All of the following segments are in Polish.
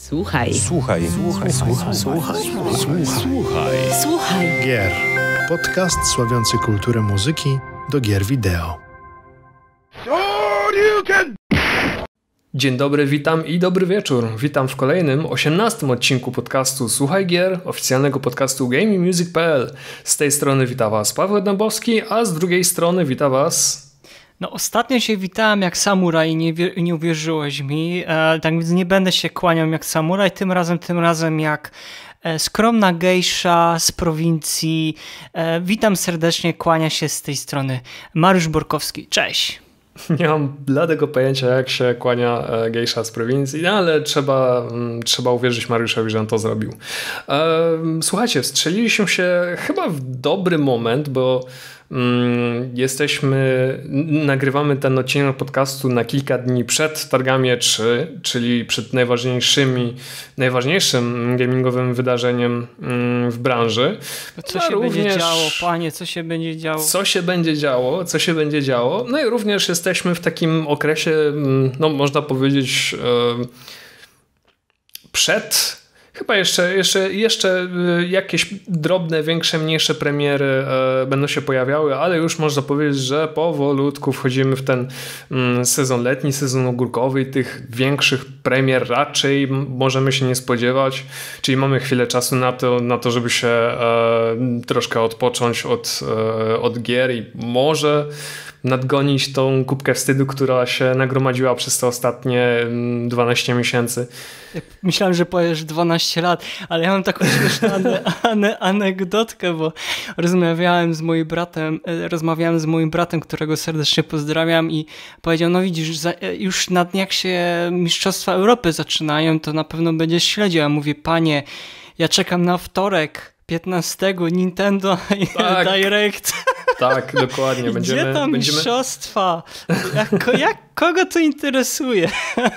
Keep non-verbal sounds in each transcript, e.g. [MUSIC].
Słuchaj. Słuchaj. Słuchaj. Słuchaj. Słuchaj. Słuchaj. Słuchaj. Gier. Podcast sławiący kulturę muzyki do gier wideo. Dzień dobry, witam i dobry wieczór. Witam w kolejnym, 18 odcinku podcastu Słuchaj Gier, oficjalnego podcastu GamingMusic.pl. Z tej strony wita Was Paweł Dębowski, a z drugiej strony wita Was no ostatnio się witałem jak samuraj i nie, nie uwierzyłeś mi, e, tak więc nie będę się kłaniał jak samuraj, tym razem, tym razem jak e, skromna gejsza z prowincji. E, witam serdecznie, kłania się z tej strony Mariusz Borkowski. Cześć! [LAUGHS] Nie mam bladego pojęcia, jak się kłania e, gejsza z prowincji, no, ale trzeba, m, trzeba uwierzyć Mariuszowi, że on to zrobił. E, słuchajcie, wstrzeliliśmy się chyba w dobry moment, bo Mm, jesteśmy, nagrywamy ten odcinek podcastu na kilka dni przed targami E3, czyli przed najważniejszymi, najważniejszym gamingowym wydarzeniem mm, w branży. Co się również, będzie działo, panie, co się będzie działo? Co się będzie działo, co się będzie działo. No i również jesteśmy w takim okresie, mm, no można powiedzieć, przed Chyba jeszcze, jeszcze, jeszcze y, jakieś drobne, większe, mniejsze premiery e, będą się pojawiały, ale już można powiedzieć, że powolutku wchodzimy w ten mm, sezon letni, sezon ogórkowy i tych większych premier raczej możemy się nie spodziewać, czyli mamy chwilę czasu na to, na to żeby się e, troszkę odpocząć od, e, od gier i może nadgonić tą kubkę wstydu, która się nagromadziła przez te ostatnie 12 mm, miesięcy. Myślałem, że powiesz 12 lat, ale ja mam taką śmieszną ane, ane, anegdotkę, bo rozmawiałem z moim bratem, e, rozmawiałem z moim bratem, którego serdecznie pozdrawiam i powiedział, no widzisz, e, już na dniach się Mistrzostwa Europy zaczynają, to na pewno będziesz śledził. Ja mówię, panie, ja czekam na wtorek, 15 Nintendo tak, Direct. [LAUGHS] Tak, dokładnie. Będziemy, Gdzie tam będziemy... mistrzostwa? Jak, jak, kogo to interesuje?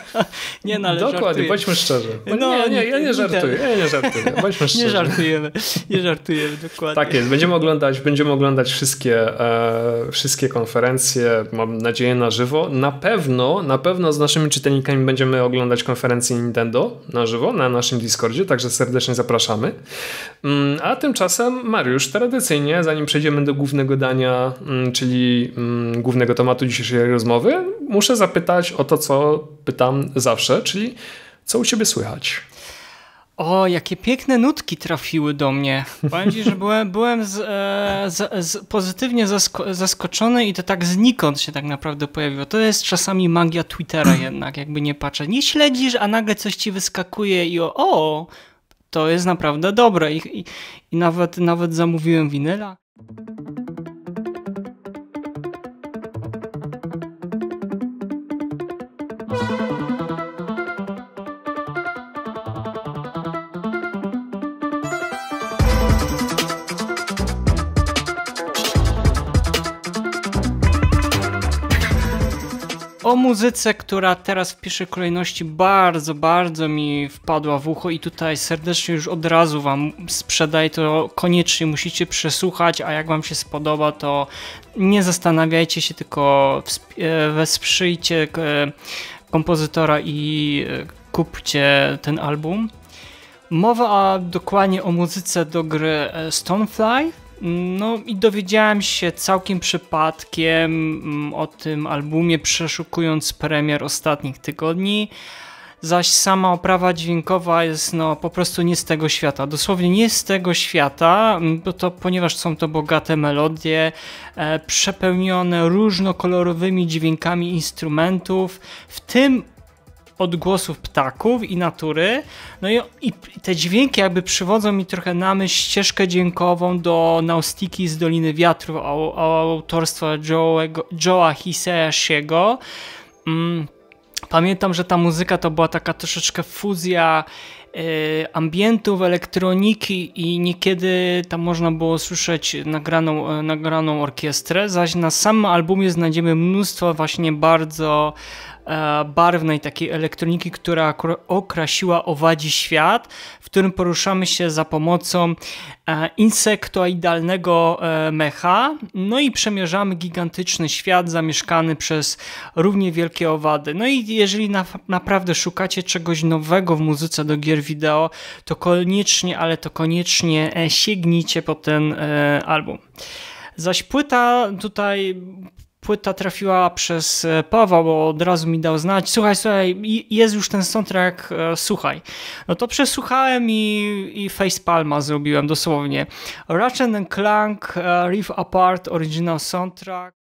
[LAUGHS] nie, no ale Dokładnie, żartuję. bądźmy szczerzy. No, nie, nie, ja nie żartuję, ja nie żartuję. Bądźmy [LAUGHS] szczerzy. Nie żartujemy, nie żartujemy, dokładnie. Tak jest, będziemy oglądać, będziemy oglądać wszystkie, e, wszystkie konferencje, mam nadzieję na żywo. Na pewno, na pewno z naszymi czytelnikami będziemy oglądać konferencję Nintendo na żywo, na naszym Discordzie, także serdecznie zapraszamy. Mm, a tymczasem Mariusz, tradycyjnie, zanim przejdziemy do głównego dania, mm, czyli mm, głównego tematu dzisiejszej rozmowy, muszę zapytać o to, co pytam zawsze, czyli co u ciebie słychać? O, jakie piękne nutki trafiły do mnie. Powiem ci, że byłem, byłem z, e, z, z pozytywnie zasko zaskoczony i to tak znikąd się tak naprawdę pojawiło. To jest czasami magia Twittera [CLEARS THROAT] jednak, jakby nie patrzę. Nie śledzisz, a nagle coś ci wyskakuje i o, o to jest naprawdę dobre. I, i, i nawet, nawet zamówiłem winyla. Muzyce, która teraz w pierwszej kolejności bardzo, bardzo mi wpadła w ucho i tutaj serdecznie już od razu wam sprzedaję to koniecznie musicie przesłuchać, a jak wam się spodoba to nie zastanawiajcie się, tylko e, wesprzyjcie e, kompozytora i e, kupcie ten album. Mowa dokładnie o muzyce do gry Stonefly, no i dowiedziałem się całkiem przypadkiem mm, o tym albumie, przeszukując premier ostatnich tygodni. Zaś sama oprawa dźwiękowa jest no po prostu nie z tego świata. Dosłownie nie z tego świata, mm, bo to, ponieważ są to bogate melodie, e, przepełnione różnokolorowymi dźwiękami instrumentów, w tym odgłosów ptaków i natury. No i, i, te dźwięki jakby przywodzą mi trochę na myśl ścieżkę dźwiękową do Naustiki z Doliny Wiatrów autorstwa Joe'ego, Joe'a Hisayashiego. Mm, pamiętam, że ta muzyka to była taka troszeczkę fuzja ambientów, elektroniki i niekiedy tam można było słyszeć nagraną, nagraną orkiestrę, zaś na samym albumie znajdziemy mnóstwo właśnie bardzo E, barwnej takiej elektroniki, która okrasiła owadzi świat, którym poruszamy się za pomocą e, insektoidalnego e, mecha, no i przemierzamy gigantyczny świat zamieszkany przez równie wielkie owady. No i jeżeli na, naprawdę szukacie czegoś nowego w muzyce do gier wideo, to koniecznie, ale to koniecznie sięgnijcie po ten album. Zaś płyta tutaj płyta trafiła przez e, Pawła, bo od razu mi dał znać, słuchaj, słuchaj, jest już ten soundtrack, e, słuchaj. No to przesłuchałem i, i facepalma zrobiłem dosłownie. Ratchet Clank uh, Riff Apart Original Soundtrack.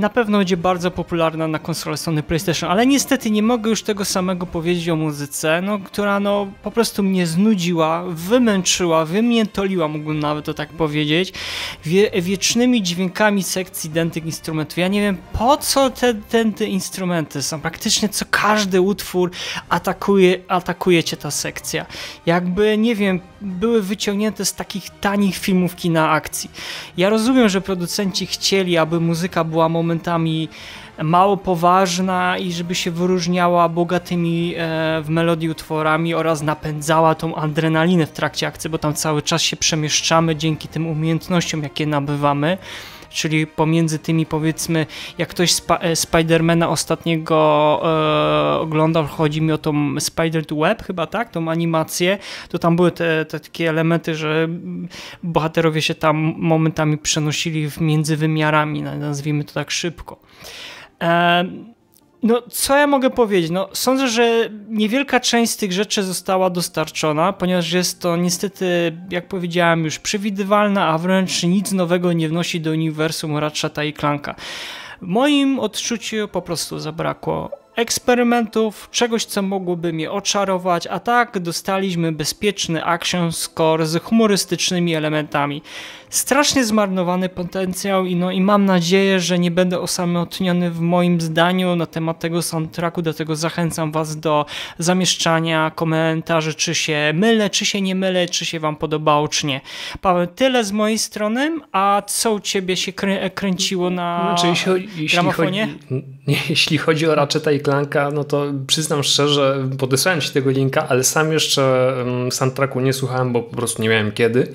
Na pewno będzie bardzo popularna na konsolę Sony PlayStation, ale niestety nie mogę już tego samego powiedzieć o muzyce, no, która no, po prostu mnie znudziła, wymęczyła, wymiętoliła, mógłbym nawet to tak powiedzieć, wie, wiecznymi dźwiękami sekcji dętych instrumentów. Ja nie wiem, po co te, te, instrumenty są. Praktycznie co każdy utwór atakuje, atakuje cię ta sekcja. Jakby, nie wiem, były wyciągnięte z takich tanich filmów kina akcji. Ja rozumiem, że producenci chcieli, aby muzyka była momentami mało poważna i żeby się wyróżniała bogatymi e, w melodii utworami oraz napędzała tą adrenalinę w trakcie akcji, bo tam cały czas się przemieszczamy dzięki tym umiejętnościom, jakie nabywamy czyli pomiędzy tymi powiedzmy, jak ktoś spa e, Spidermana ostatniego e, oglądał, chodzi mi o tą Spider to Web chyba, tak, tą animację, to tam były te, te takie elementy, że bohaterowie się tam momentami przenosili między wymiarami, nazwijmy to tak szybko. E no, co ja mogę powiedzieć? No, sądzę, że niewielka część z tych rzeczy została dostarczona, ponieważ jest to niestety, jak powiedziałem, już przewidywalna, a wręcz nic nowego nie wnosi do uniwersum Ratcheta i Clanka. W moim odczuciu po prostu zabrakło eksperymentów, czegoś co mogłoby mnie oczarować, a tak dostaliśmy bezpieczny action score z humorystycznymi elementami strasznie zmarnowany potencjał i, no, i mam nadzieję, że nie będę osamotniony w moim zdaniu na temat tego soundtracku, dlatego zachęcam Was do zamieszczania komentarzy, czy się mylę, czy się nie mylę, czy się Wam podobało, czy nie. Paweł, tyle z mojej strony, a co u Ciebie się krę kręciło na znaczy, jeśli, jeśli gramofonie? Chodzi, [LAUGHS] jeśli chodzi o Ratcheta i Clanka, no to przyznam szczerze, podesłałem Ci tego linka, ale sam jeszcze mm, soundtracku nie słuchałem, bo po prostu nie miałem kiedy.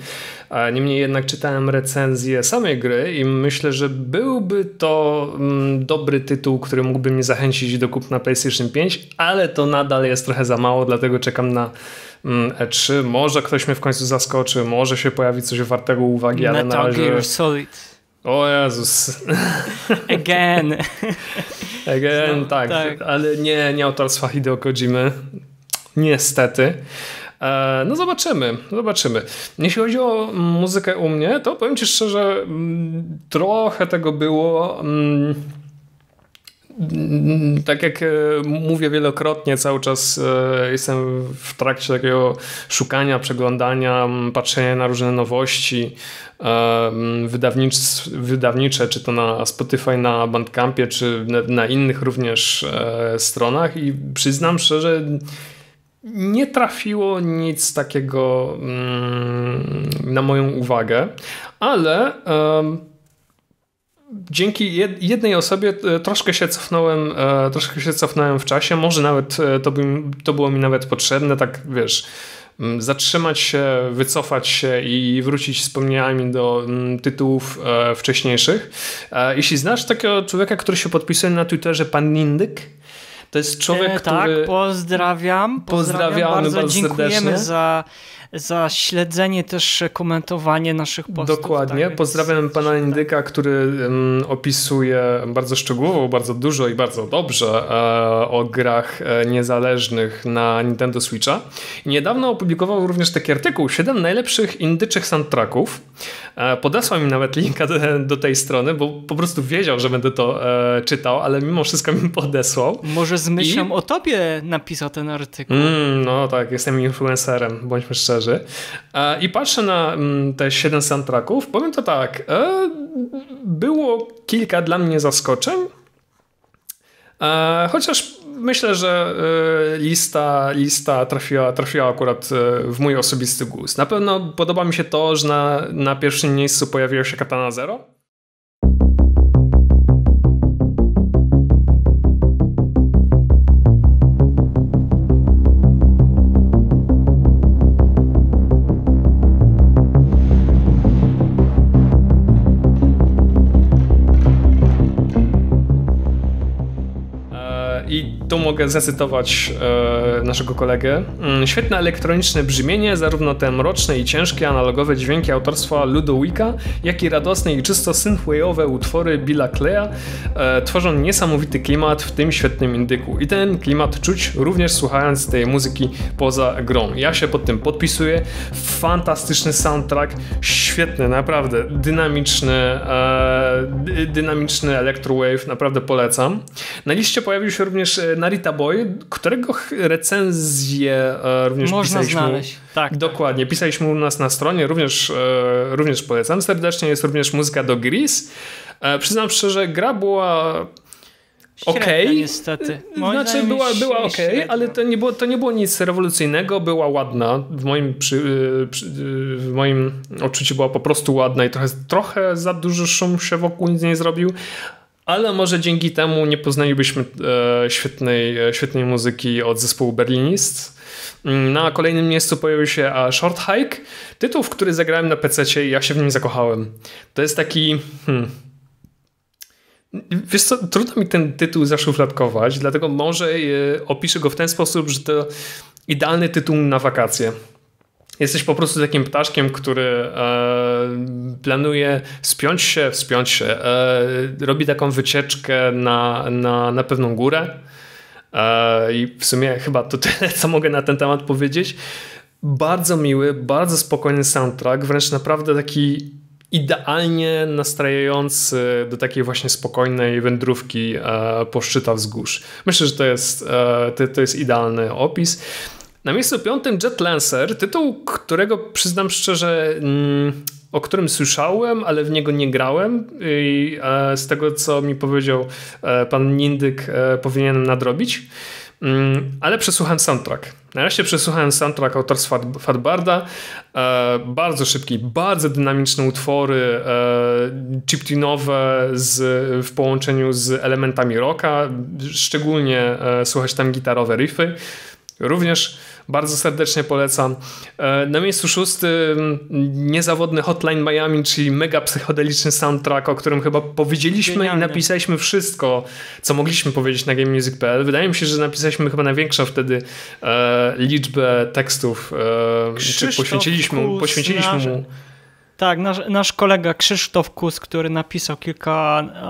Niemniej jednak czytałem recenzję samej gry i myślę, że byłby to mm, dobry tytuł, który mógłby mnie zachęcić do kupna PlayStation 5, ale to nadal jest trochę za mało, dlatego czekam na mm, E3. Może ktoś mnie w końcu zaskoczy, może się pojawi coś wartego uwagi, ale Metal na razie... Gear Solid. O Jezus. [LAUGHS] Again. Again, no, tak, tak, ale nie, nie autorstwa Hideo Kojimy. Niestety. E, no zobaczymy, zobaczymy. Jeśli chodzi o muzykę u mnie, to powiem Ci szczerze, mm, trochę tego było mm, tak jak e, mówię wielokrotnie, cały czas e, jestem w trakcie takiego szukania, przeglądania, patrzenia na różne nowości wydawnicze, czy to na Spotify, na Bandcampie, czy na innych również stronach i przyznam szczerze, nie trafiło nic takiego mm, na moją uwagę, ale dzięki jednej osobie e, troszkę się cofnąłem, e, troszkę się cofnąłem w czasie, może nawet e, to, by, to było mi nawet potrzebne, tak wiesz, zatrzymać się, wycofać się i wrócić wspomnieniami do tytułów wcześniejszych. Jeśli znasz takiego człowieka, który się podpisuje na Twitterze, pan Nindyk, to jest człowiek, e, tak, który... pozdrawiam. Pozdrawiam. Bardzo, bardzo dziękujemy za, za śledzenie, też komentowanie naszych postów. Dokładnie. Tak, Pozdrawiam pana Indyka, który opisuje bardzo szczegółowo, bardzo dużo i bardzo dobrze e, o grach e, niezależnych na Nintendo Switcha. I niedawno opublikował również taki artykuł 7 najlepszych indyczych soundtracków. E, podesłał mi nawet linka do, tej strony, bo po prostu wiedział, że będę to e, czytał, ale mimo wszystko mi podesłał. Może z myślą I... o tobie napisał ten artykuł. Mm, no tak, jestem influencerem, bądźmy szczerzy. E, I patrzę na mm, te 7 soundtracków. Powiem to tak, e, było kilka dla mnie zaskoczeń, e, chociaż myślę, że lista, lista trafiła, trafiła akurat w mój osobisty gust. Na pewno podoba mi się to, że na, na pierwszym miejscu pojawiła się Katana Zero. Tu mogę zacytować e, naszego kolegę. Mm, świetne elektroniczne brzmienie, zarówno te mroczne i ciężkie analogowe dźwięki autorstwa Ludowika, jak i radosne i czysto synthwave'owe utwory Billa Cleya e, tworzą niesamowity klimat w tym świetnym indyku. I ten klimat czuć również słuchając tej muzyki poza grą. Ja się pod tym podpisuję. Fantastyczny soundtrack, świetny, naprawdę dynamiczny, e, dynamiczny electrowave, naprawdę polecam. Na liście pojawił się również e, Narita Boy, którego recenzję e, również Można pisaliśmy. znaleźć. Tak, Dokładnie, tak. pisaliśmy u nas na stronie, również, e, również polecam serdecznie. Jest również muzyka do Gris. E, przyznam szczerze, gra była okej. Okay. niestety. Moim znaczy była, była okej, okay, ale to nie, było, to nie było nic rewolucyjnego, była ładna. W moim, przy, przy, w moim odczuciu była po prostu ładna i trochę, trochę za duży szum się wokół nic nie zrobił, ale może dzięki temu nie poznalibyśmy e, świetnej, e, świetnej muzyki od zespołu Berlinist. Mm, na kolejnym miejscu pojawił się Short Hike, tytuł, w który zagrałem na PC i ja się w nim zakochałem. To jest taki... Hmm, Wiesz co, trudno mi ten tytuł zaszufladkować, dlatego może e, opiszę go w ten sposób, że to idealny tytuł na wakacje. Jesteś po prostu takim ptaszkiem, który e, planuje spiąć się, wspiąć się, e, robi taką wycieczkę na, na, na pewną górę. E, I w sumie chyba to tyle, co mogę na ten temat powiedzieć. Bardzo miły, bardzo spokojny soundtrack, wręcz naprawdę taki idealnie nastrajający do takiej właśnie spokojnej wędrówki e, po szczytach wzgórz. Myślę, że to jest, e, to, to jest idealny opis. Na miejscu piątym Jet Lancer, tytuł, którego przyznam szczerze, mm, o którym słyszałem, ale w niego nie grałem i e, z tego, co mi powiedział e, pan Nindyk, e, powinienem nadrobić. Mm, ale przesłuchałem soundtrack. Nareszcie przesłuchałem soundtrack autorstwa Fatbarda. Bardzo szybki, bardzo dynamiczne utwory, chiptunowe z, w połączeniu z elementami rocka. Szczególnie słuchać tam gitarowe riffy. Również bardzo serdecznie polecam. E, na miejscu szóstym niezawodny Hotline Miami, czyli mega psychodeliczny soundtrack, o którym chyba powiedzieliśmy Genialny. i napisaliśmy wszystko, co mogliśmy powiedzieć na GameMusic.pl. Wydaje mi się, że napisaliśmy chyba największą wtedy e, liczbę tekstów, e, poświęciliśmy, poświęciliśmy mu. Tak, nasz, nasz kolega Krzysztof Kus, który napisał kilka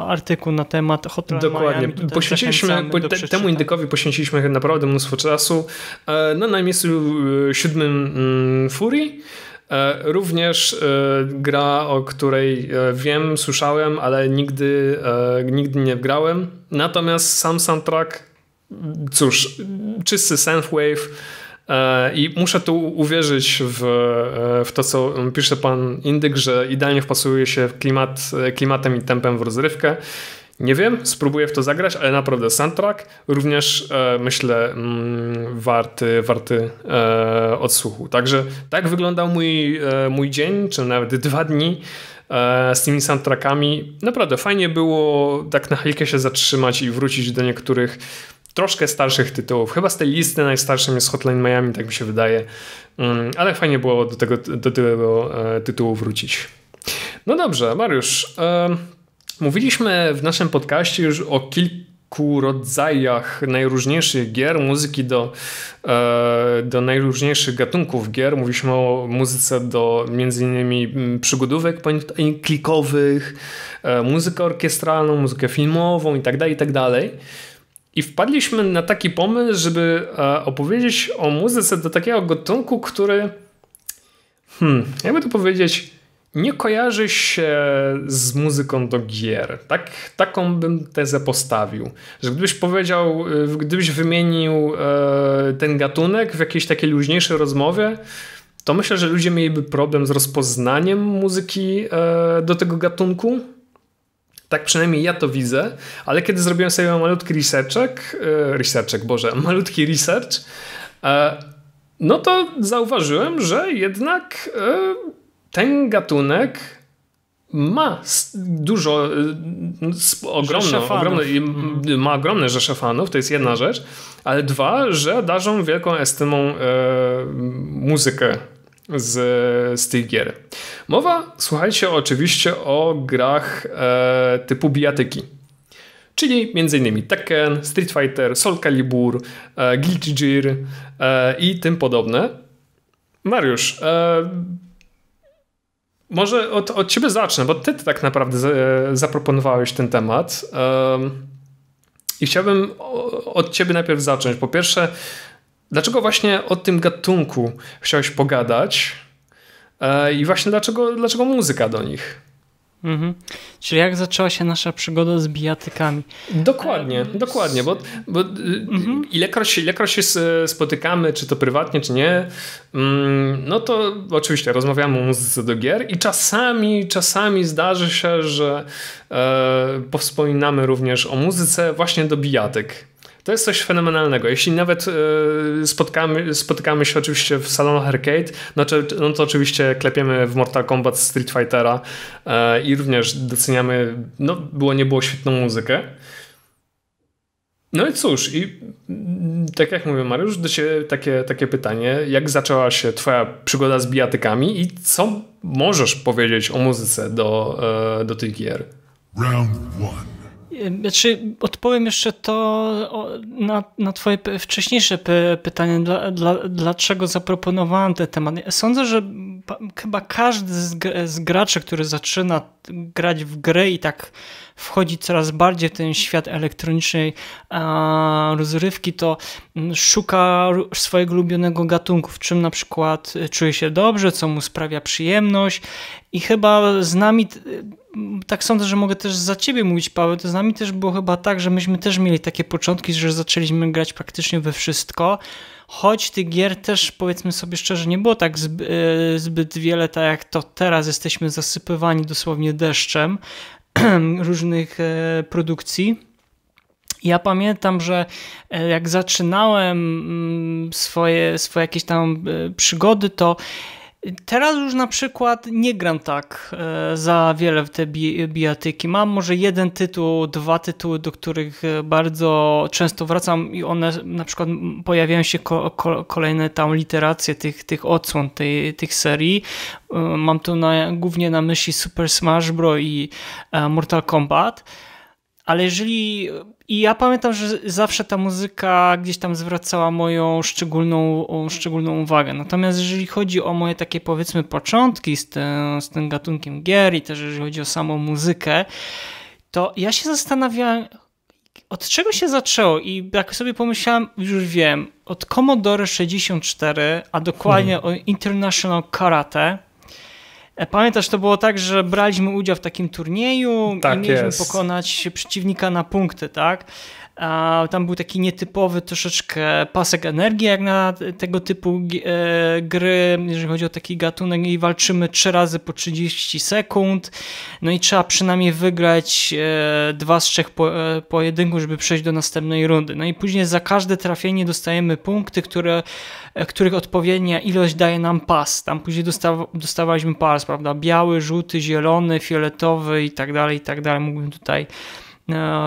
artykułów na temat Hotline Dokładnie. Miami, poświęciliśmy, te, temu indykowi poświęciliśmy naprawdę mnóstwo czasu. E, no, na miejscu e, siódmym mm, Fury. E, również gra, o której wiem, słyszałem, ale nigdy, nigdy nie grałem. Natomiast sam soundtrack, cóż, czysty synthwave, I muszę tu uwierzyć w, e, w to, co pisze pan Indyk, że idealnie wpasuje się klimat, klimatem i tempem w rozrywkę. Nie wiem, spróbuję w to zagrać, ale naprawdę soundtrack również e, myślę mm, warty, warty e, odsłuchu. Także tak wyglądał mój, e, mój dzień, czy nawet dwa dni e, z tymi soundtrackami. Naprawdę fajnie było tak na chwilkę się zatrzymać i wrócić do niektórych troszkę starszych tytułów. Chyba z tej listy najstarszym jest Hotline Miami, tak mi się wydaje. Mm, ale fajnie było do tego, do tego e, tytułu wrócić. No dobrze, Mariusz. Mówiliśmy w naszym podcaście już o kilku rodzajach najróżniejszych gier, muzyki do, e, do najróżniejszych gatunków gier. Mówiliśmy o muzyce do innymi mm, przygodówek klikowych, e, muzykę orkiestralną, muzykę filmową itd., tak itd. I wpadliśmy na taki pomysł, żeby e, opowiedzieć o muzyce do takiego gatunku, który hmm, jakby to powiedzieć nie kojarzy się z muzyką do gier. Tak, taką bym tezę postawił. Że gdybyś powiedział, y, gdybyś wymienił e, ten gatunek w jakiejś takiej luźniejszej rozmowie, to myślę, że ludzie mieliby problem z rozpoznaniem muzyki e, do tego gatunku. Tak przynajmniej ja to widzę, ale kiedy zrobiłem sobie malutki researchek, e, researchek, Boże, [LAUGHS] malutki research, no to zauważyłem, że jednak ten gatunek ma dużo, ogromne, ogromne, mhm. ma ogromne rzesze fanów, to jest jedna rzecz, ale dwa, że darzą wielką estymą e, muzykę z, z tych gier. Mowa, słuchajcie, oczywiście o grach e, typu bijatyki. Czyli m.in. Tekken, Street Fighter, Soul Calibur, e, Guilty Gear e, i tym podobne. Mariusz, e, może od, od ciebie zacznę, bo ty tak naprawdę zaproponowałeś ten temat. I chciałbym od ciebie najpierw zacząć. Po pierwsze, dlaczego właśnie o tym gatunku chciałeś pogadać? E, I właśnie dlaczego, dlaczego muzyka do nich? Mhm. Czyli jak zaczęła się nasza przygoda z bijatykami? Dokładnie, um, dokładnie, bo, bo mhm. ilekroć, ilekroć się spotykamy, czy to prywatnie, czy nie, mm, no to oczywiście rozmawiamy o muzyce do gier i czasami, czasami zdarzy się, że e, powspominamy również o muzyce właśnie do bijatyk. To jest coś fenomenalnego. Jeśli nawet e, spotkamy, spotykamy się oczywiście w salonach arcade, no, no to oczywiście klepiemy w Mortal Kombat Street Fightera e, i również doceniamy, no było nie było świetną muzykę. No i cóż, i mm, tak jak mówię Mariusz, do Ciebie takie, takie pytanie, jak zaczęła się Twoja przygoda z bijatykami i co możesz powiedzieć o muzyce do, e, do tych gier? Round one. Znaczy, odpowiem jeszcze to na, na Twoje wcześniejsze pytanie, dla, dla, dlaczego zaproponowałem ten temat. Sądzę, że chyba każdy z, z graczy, który zaczyna grać w grę i tak wchodzi coraz bardziej w ten świat elektronicznej rozrywki, to szuka swojego ulubionego gatunku, w czym na przykład czuje się dobrze, co mu sprawia przyjemność. I chyba z nami tak sądzę, że mogę też za ciebie mówić, Paweł, to z nami też było chyba tak, że myśmy też mieli takie początki, że zaczęliśmy grać praktycznie we wszystko, choć tych gier też, powiedzmy sobie szczerze, nie było tak e, zbyt wiele, tak jak to teraz. Jesteśmy zasypywani dosłownie deszczem [CLEARS THROAT] różnych e, produkcji. Ja pamiętam, że e, jak zaczynałem mm, swoje, swoje jakieś tam przygody, to Teraz już na przykład nie gram tak e, za wiele w te bijatyki. Mam może jeden tytuł, dwa tytuły, do których e, bardzo często wracam i one na przykład pojawiają się ko ko kolejne tam literacje tych, tych odsłon tej, tych serii. E, mam tu na, głównie na myśli Super Smash Bros. i Mortal Kombat ale jeżeli. I ja pamiętam, że zawsze ta muzyka gdzieś tam zwracała moją szczególną, szczególną uwagę. Natomiast jeżeli chodzi o moje takie powiedzmy początki z tym, z tym gatunkiem gier i też jeżeli chodzi o samą muzykę, to ja się zastanawiałem, od czego się zaczęło i jak sobie pomyślałem, już wiem, od Commodore 64, a dokładnie hmm. o International Karate, pamiętasz, to było tak, że braliśmy udział w takim turnieju tak i mieliśmy jest. pokonać przeciwnika na punkty, tak? Tam był taki nietypowy troszeczkę pasek energii, jak na tego typu e, gry, jeżeli chodzi o taki gatunek i walczymy trzy razy po 30 sekund. No i trzeba przynajmniej wygrać e, dwa z trzech pojedynków, żeby przejść do następnej rundy. No i później za każde trafienie dostajemy punkty, które E, których odpowiednia ilość daje nam pas. Tam później dostaw dostawaliśmy pas, prawda? Biały, żółty, zielony, fioletowy i tak dalej, i tak dalej. Mógłbym tutaj e,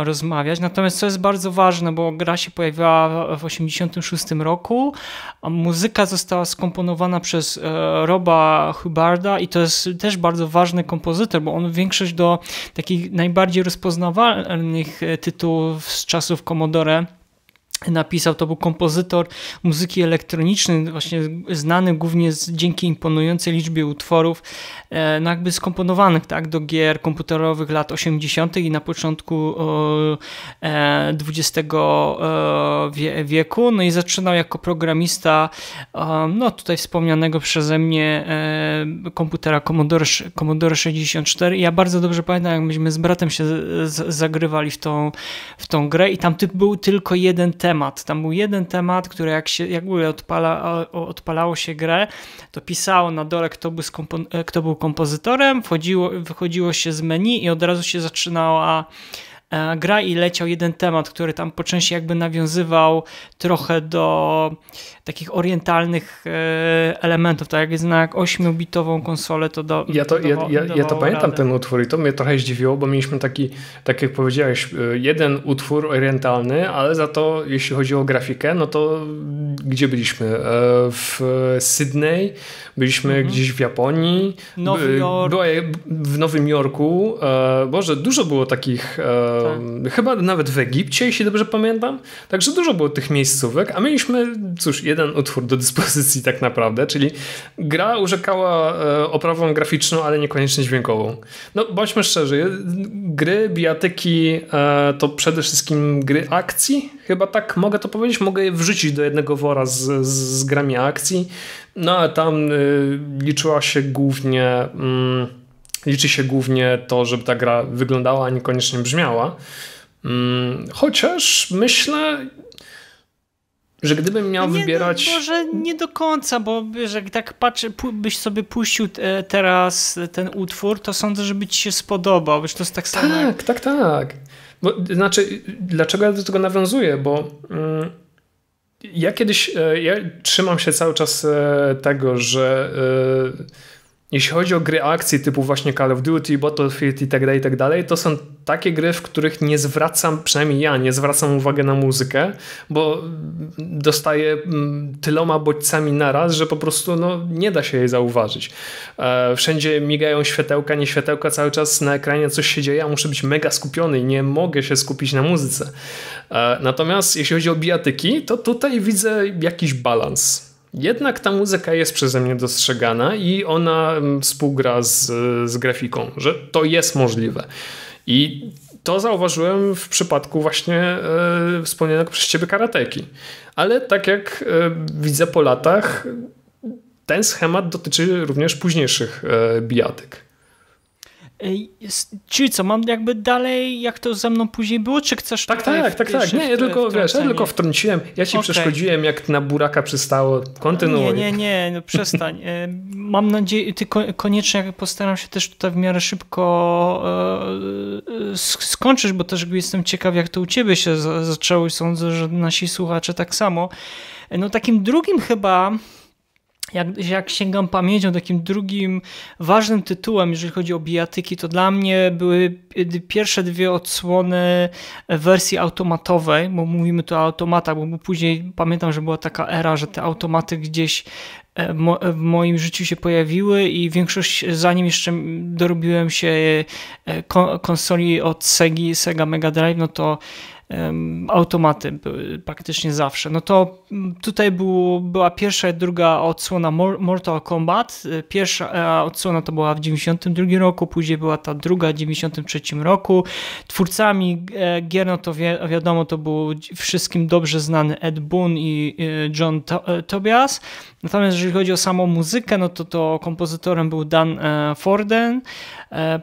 rozmawiać. Natomiast co jest bardzo ważne, bo gra się pojawiła w 1986 roku, a muzyka została skomponowana przez e, Roba Hubbarda i to jest też bardzo ważny kompozytor, bo on większość do takich najbardziej rozpoznawalnych tytułów z czasów Commodore napisał, to był kompozytor muzyki elektronicznej, właśnie znany głównie z, dzięki imponującej liczbie utworów, e, no jakby skomponowanych tak, do gier komputerowych lat 80. i na początku e, XX e, wieku. No i zaczynał jako programista no tutaj wspomnianego przeze mnie e, komputera Commodore, Commodore 64. I ja bardzo dobrze pamiętam, jak myśmy z bratem się zagrywali w tą, w tą grę i tam był tylko jeden temat temat. Tam był jeden temat, który jak się jak odpala, odpalało się grę, to pisało na dole, kto był, kto był kompozytorem, wchodziło, wychodziło się z menu i od razu się zaczynała E, gra i leciał jeden temat, który tam po części jakby nawiązywał trochę do takich orientalnych e, elementów, tak jak jest na 8-bitową konsolę, to do Ja to, ja, ja, ja to pamiętam ten utwór i to mnie trochę zdziwiło, bo mieliśmy taki, tak jak powiedziałeś, e, jeden utwór orientalny, ale za to jeśli chodzi o grafikę, no to gdzie byliśmy? W Sydney, byliśmy mhm. gdzieś w Japonii, Nowy Jork. Była w Nowym Jorku, Boże, dużo było takich tak. Chyba nawet w Egipcie, jeśli dobrze pamiętam. Także dużo było tych miejscówek, a mieliśmy, cóż, jeden utwór do dyspozycji tak naprawdę, czyli gra urzekała e, oprawą graficzną, ale niekoniecznie dźwiękową. No, bądźmy szczerzy, gry, bijatyki e, to przede wszystkim gry akcji, chyba tak mogę to powiedzieć, mogę je wrzucić do jednego wora z, z grami akcji, no a tam y, liczyła się głównie... Mm, liczy się głównie to, żeby ta gra wyglądała, a niekoniecznie brzmiała. Mm, chociaż myślę, że gdybym miał nie, wybierać. No, może nie do końca, bo że tak patrzę, byś sobie puścił e, teraz ten utwór, to sądzę, że by ci się spodobał. Wiesz, to jest tak samo. Tak, jak... tak, tak. Bo, znaczy, dlaczego ja do tego nawiązuję? Bo. Mm, ja kiedyś, e, ja trzymam się cały czas e, tego, że jeśli chodzi o gry akcji typu właśnie Call of Duty, Battlefield i tak dalej, i tak to są takie gry, w których nie zwracam, przynajmniej ja nie zwracam uwagi na muzykę, bo dostaję mm, tyloma bodźcami naraz, że po prostu no, nie da się jej zauważyć. E, wszędzie migają światełka, nie światełka, cały czas na ekranie coś się dzieje, a muszę być mega skupiony i nie mogę się skupić na muzyce. E, natomiast jeśli chodzi o bijatyki, to tutaj widzę jakiś balans jednak ta muzyka jest przeze mnie dostrzegana i ona mm, współgra z, z grafiką, że to jest możliwe. I to zauważyłem w przypadku właśnie e, wspomnianego przez ciebie karateki. Ale tak jak e, widzę po latach, ten schemat dotyczy również późniejszych e, bijatyk. Czyli co, mam jakby dalej, jak to ze mną później było, czy chcesz Tak, tak, tak, tak. Nie, ja tylko, wiesz, ja tylko wtrąciłem, ja ci okay. przeszkodziłem, jak na buraka przystało. Kontynuuj. Nie, nie, nie, no przestań. [LAUGHS] E, mam nadzieję, ty koniecznie postaram się też tutaj w miarę szybko e, skończyć, bo też jestem ciekaw, jak to u ciebie się zaczęło i sądzę, że nasi słuchacze tak samo. E, no takim drugim chyba jak, jak sięgam pamięcią, takim drugim ważnym tytułem, jeżeli chodzi o bijatyki, to dla mnie były pierwsze dwie odsłony wersji automatowej, bo mówimy tu o automatach, bo później pamiętam, że była taka era, że te automaty gdzieś e, w moim życiu się pojawiły i większość, zanim jeszcze dorobiłem się e, konsoli od Segi, Sega Mega Drive, no to automaty były praktycznie zawsze. No to mm, tutaj był, była pierwsza i druga odsłona Mortal Kombat. Pierwsza e, odsłona to była w 92 roku, później była ta druga w 93 roku. Twórcami e, gier, no to wi wiadomo, to był wszystkim dobrze znany Ed Boon i e, John Tobias. Natomiast jeżeli chodzi o samą muzykę, no to to kompozytorem był Dan Forden.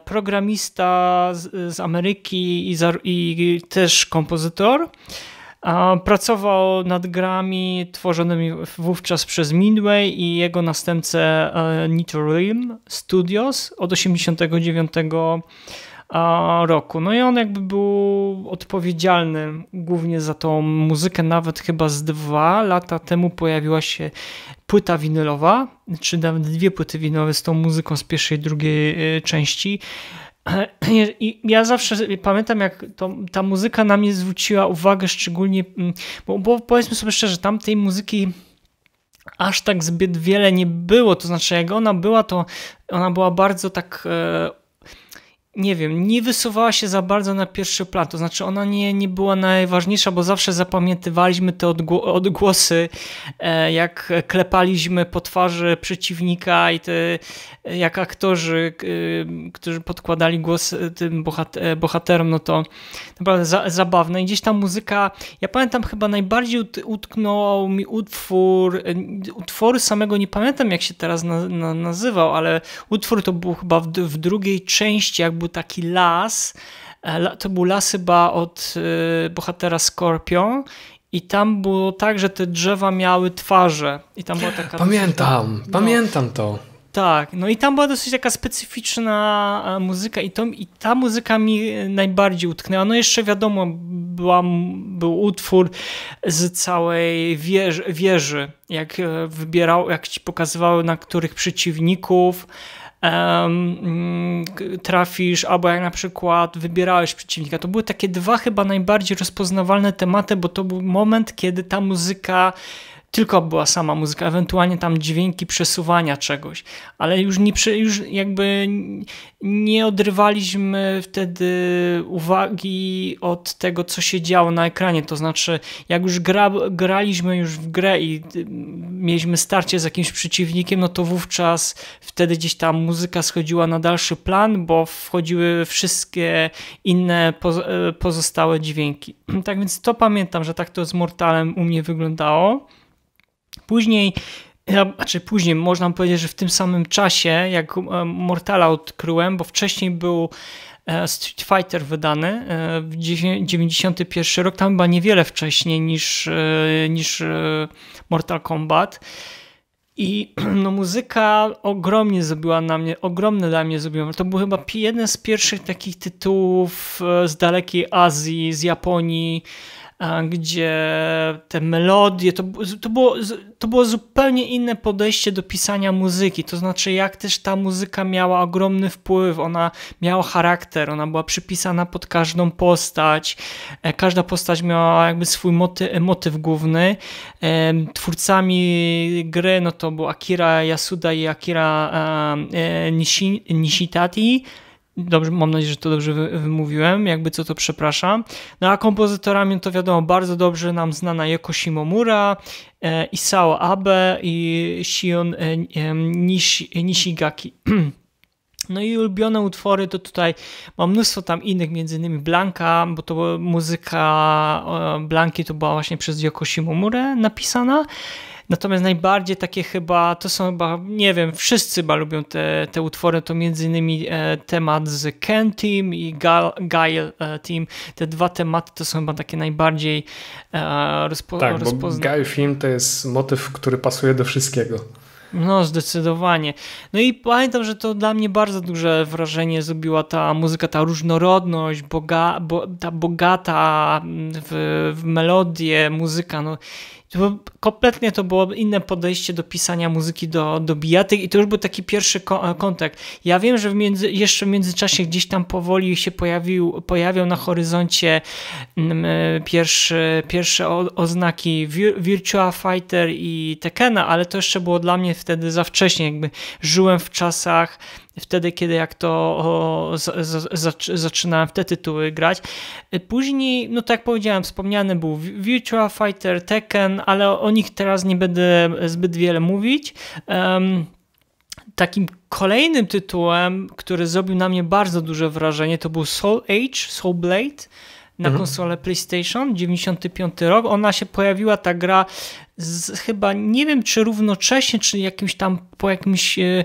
Programista z, z Ameryki i, i też kompozytor. Pracował nad grami tworzonymi wówczas przez Midway i jego następcę e, Nitrorealm Studios od 1989 roku. No i on jakby był odpowiedzialny głównie za tą muzykę, nawet chyba z dwa lata temu pojawiła się płyta winylowa, czy nawet dwie płyty winylowe z tą muzyką z pierwszej i drugiej e, części. [CLEARS THROAT] I ja zawsze pamiętam, jak to, ta muzyka na mnie zwróciła uwagę, szczególnie, mm, bo, bo powiedzmy sobie szczerze, tam tej muzyki aż tak zbyt wiele nie było. To znaczy, jak ona była, to ona była bardzo tak e, nie wiem, nie wysuwała się za bardzo na pierwszy plan. To znaczy, ona nie, nie była najważniejsza, bo zawsze zapamiętywaliśmy te odgłosy, e, jak klepaliśmy po twarzy przeciwnika i te, jak aktorzy, którzy podkładali głos tym bohaterom, no to naprawdę za, zabawne. I gdzieś ta muzyka, ja pamiętam chyba najbardziej utknął mi utwór, utworu samego nie pamiętam jak się teraz na, na, nazywał, ale utwór to był chyba w, w drugiej części, jak był taki las, e, to był las chyba od e, bohatera Scorpion i tam było tak, że te drzewa miały twarze. I tam była taka. Pamiętam, dosyć, no, pamiętam to. Tak, no i tam była dosyć taka specyficzna e, muzyka i, to, i ta muzyka mi najbardziej utknęła. No jeszcze wiadomo, była, był utwór z całej wieży, wieży jak wybierał, jak ci pokazywały na których przeciwników, um, trafisz, albo jak na przykład wybierałeś przeciwnika. To były takie dwa chyba najbardziej rozpoznawalne tematy, bo to był moment, kiedy ta muzyka tylko była sama muzyka, ewentualnie tam dźwięki przesuwania czegoś, ale już, nie, już jakby nie odrywaliśmy wtedy uwagi od tego, co się działo na ekranie. To znaczy, jak już gra, graliśmy już w grę i y, mieliśmy starcie z jakimś przeciwnikiem, no to wówczas wtedy gdzieś ta muzyka schodziła na dalszy plan, bo wchodziły wszystkie inne y, pozostałe dźwięki. [CLEARS THROAT] Tak więc to pamiętam, że tak to z Mortalem u mnie wyglądało. Później znaczy później, można powiedzieć, że w tym samym czasie, jak e, Mortala odkryłem, bo wcześniej był e, Street Fighter wydany e, w 91 rok, tam chyba niewiele wcześniej niż, niż Mortal Kombat. I [CLEARS THROAT] no, muzyka ogromnie zrobiła na mnie, ogromne dla mnie zrobiła. To był chyba jeden z pierwszych takich tytułów z dalekiej Azji, z Japonii, gdzie te melodie, to, to, było, to było zupełnie inne podejście do pisania muzyki. To znaczy, jak też ta muzyka miała ogromny wpływ, ona miała charakter, ona była przypisana pod każdą postać. E, każda postać miała jakby swój motyw, motyw główny. E, twórcami gry no to był Akira Yasuda i Akira e, Nishitati Dobrze, mam nadzieję, że to dobrze wymówiłem, jakby co to przepraszam. No a kompozytorami to wiadomo, bardzo dobrze nam znana Yoko Shimomura, e, Isao Abe i Shion e, e, Nishi, Nishigaki. [CLEARS THROAT] No i ulubione utwory to tutaj mam mnóstwo tam innych, między innymi Blanka, bo to muzyka Blanki to była właśnie przez Yoko Shimomurę napisana. Natomiast najbardziej takie chyba, to są chyba, nie wiem, wszyscy chyba lubią te, te utwory, to między innymi e, temat z Ken Team i Guile Team. Te dwa tematy to są chyba takie najbardziej e, rozpo, tak, rozpozna... Tak, Guile Film to jest motyw, który pasuje do wszystkiego. No, zdecydowanie. No i pamiętam, że to dla mnie bardzo duże wrażenie zrobiła ta muzyka, ta różnorodność, boga, bo, ta bogata w, w melodię, muzyka. No, to kompletnie to było inne podejście do pisania muzyki do, do bijatyk i to już był taki pierwszy kontakt. Ja wiem, że w między, jeszcze w międzyczasie gdzieś tam powoli się pojawił, pojawiał na horyzoncie mm, pierwsze, pierwsze oznaki Virtua Fighter i Tekena, ale to jeszcze było dla mnie wtedy za wcześnie, jakby żyłem w czasach wtedy, kiedy jak to zaczynałem w te tytuły grać. Później, no tak jak powiedziałem, wspomniany był Virtua Fighter, Tekken, ale o nich teraz nie będę zbyt wiele mówić. Takim kolejnym tytułem, który zrobił na mnie bardzo duże wrażenie, to był Soul Age, Soul Blade na mhm. konsolę PlayStation, 95 rok. Ona się pojawiła, ta gra z, chyba, nie wiem czy równocześnie, czy jakimś tam po jakimś e,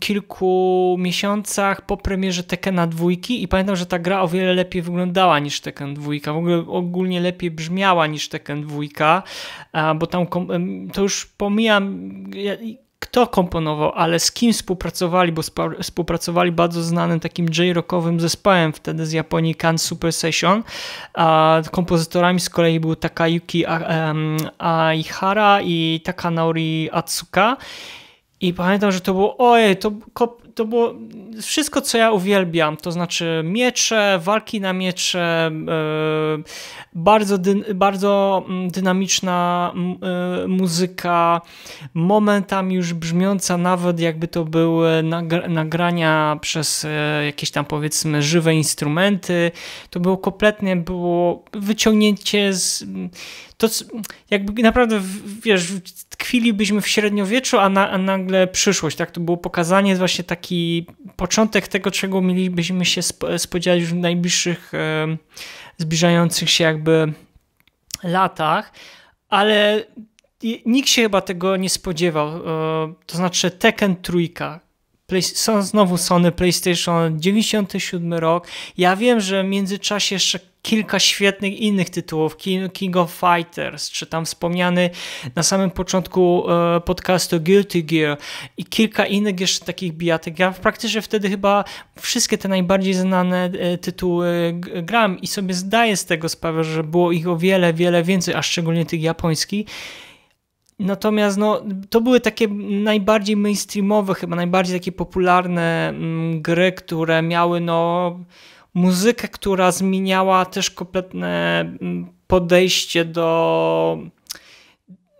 kilku miesiącach po premierze Tekkena dwójki i pamiętam, że ta gra o wiele lepiej wyglądała niż Tekken dwójka, w ogóle ogólnie lepiej brzmiała niż Tekken dwójka, bo tam to już pomijam kto komponował, ale z kim współpracowali, bo współpracowali bardzo znanym takim J-rockowym zespołem wtedy z Japonii Can Super Session, a kompozytorami z kolei był Takayuki Aihara i Takanori Atsuka i pamiętam, że to było, ojej, to to było wszystko, co ja uwielbiam, to znaczy miecze, walki na miecze, e, bardzo, dy, bardzo mm, dynamiczna e, muzyka, momentami już brzmiąca nawet jakby to były nagrania przez e, jakieś tam powiedzmy żywe instrumenty. To było kompletnie było wyciągnięcie z to jakby naprawdę, wiesz, tkwilibyśmy w średniowieczu, a, na, a, nagle przyszłość, tak? To było pokazanie właśnie taki początek tego, czego mielibyśmy się spodziewać w najbliższych e, zbliżających się jakby latach, ale nikt się chyba tego nie spodziewał. E, to znaczy Tekken trójka, są znowu Sony PlayStation 97 rok. Ja wiem, że w międzyczasie jeszcze kilka świetnych innych tytułów, King of Fighters, czy tam wspomniany na samym początku e, podcastu Guilty Gear i kilka innych jeszcze takich bijatek. Ja praktycznie wtedy chyba wszystkie te najbardziej znane e, tytuły gram i sobie zdaję z tego sprawę, że było ich o wiele, wiele więcej, a szczególnie tych japońskich. Natomiast no, to były takie najbardziej mainstreamowe, chyba najbardziej takie popularne mm, gry, które miały no, muzykę, która zmieniała też kompletne mm, podejście do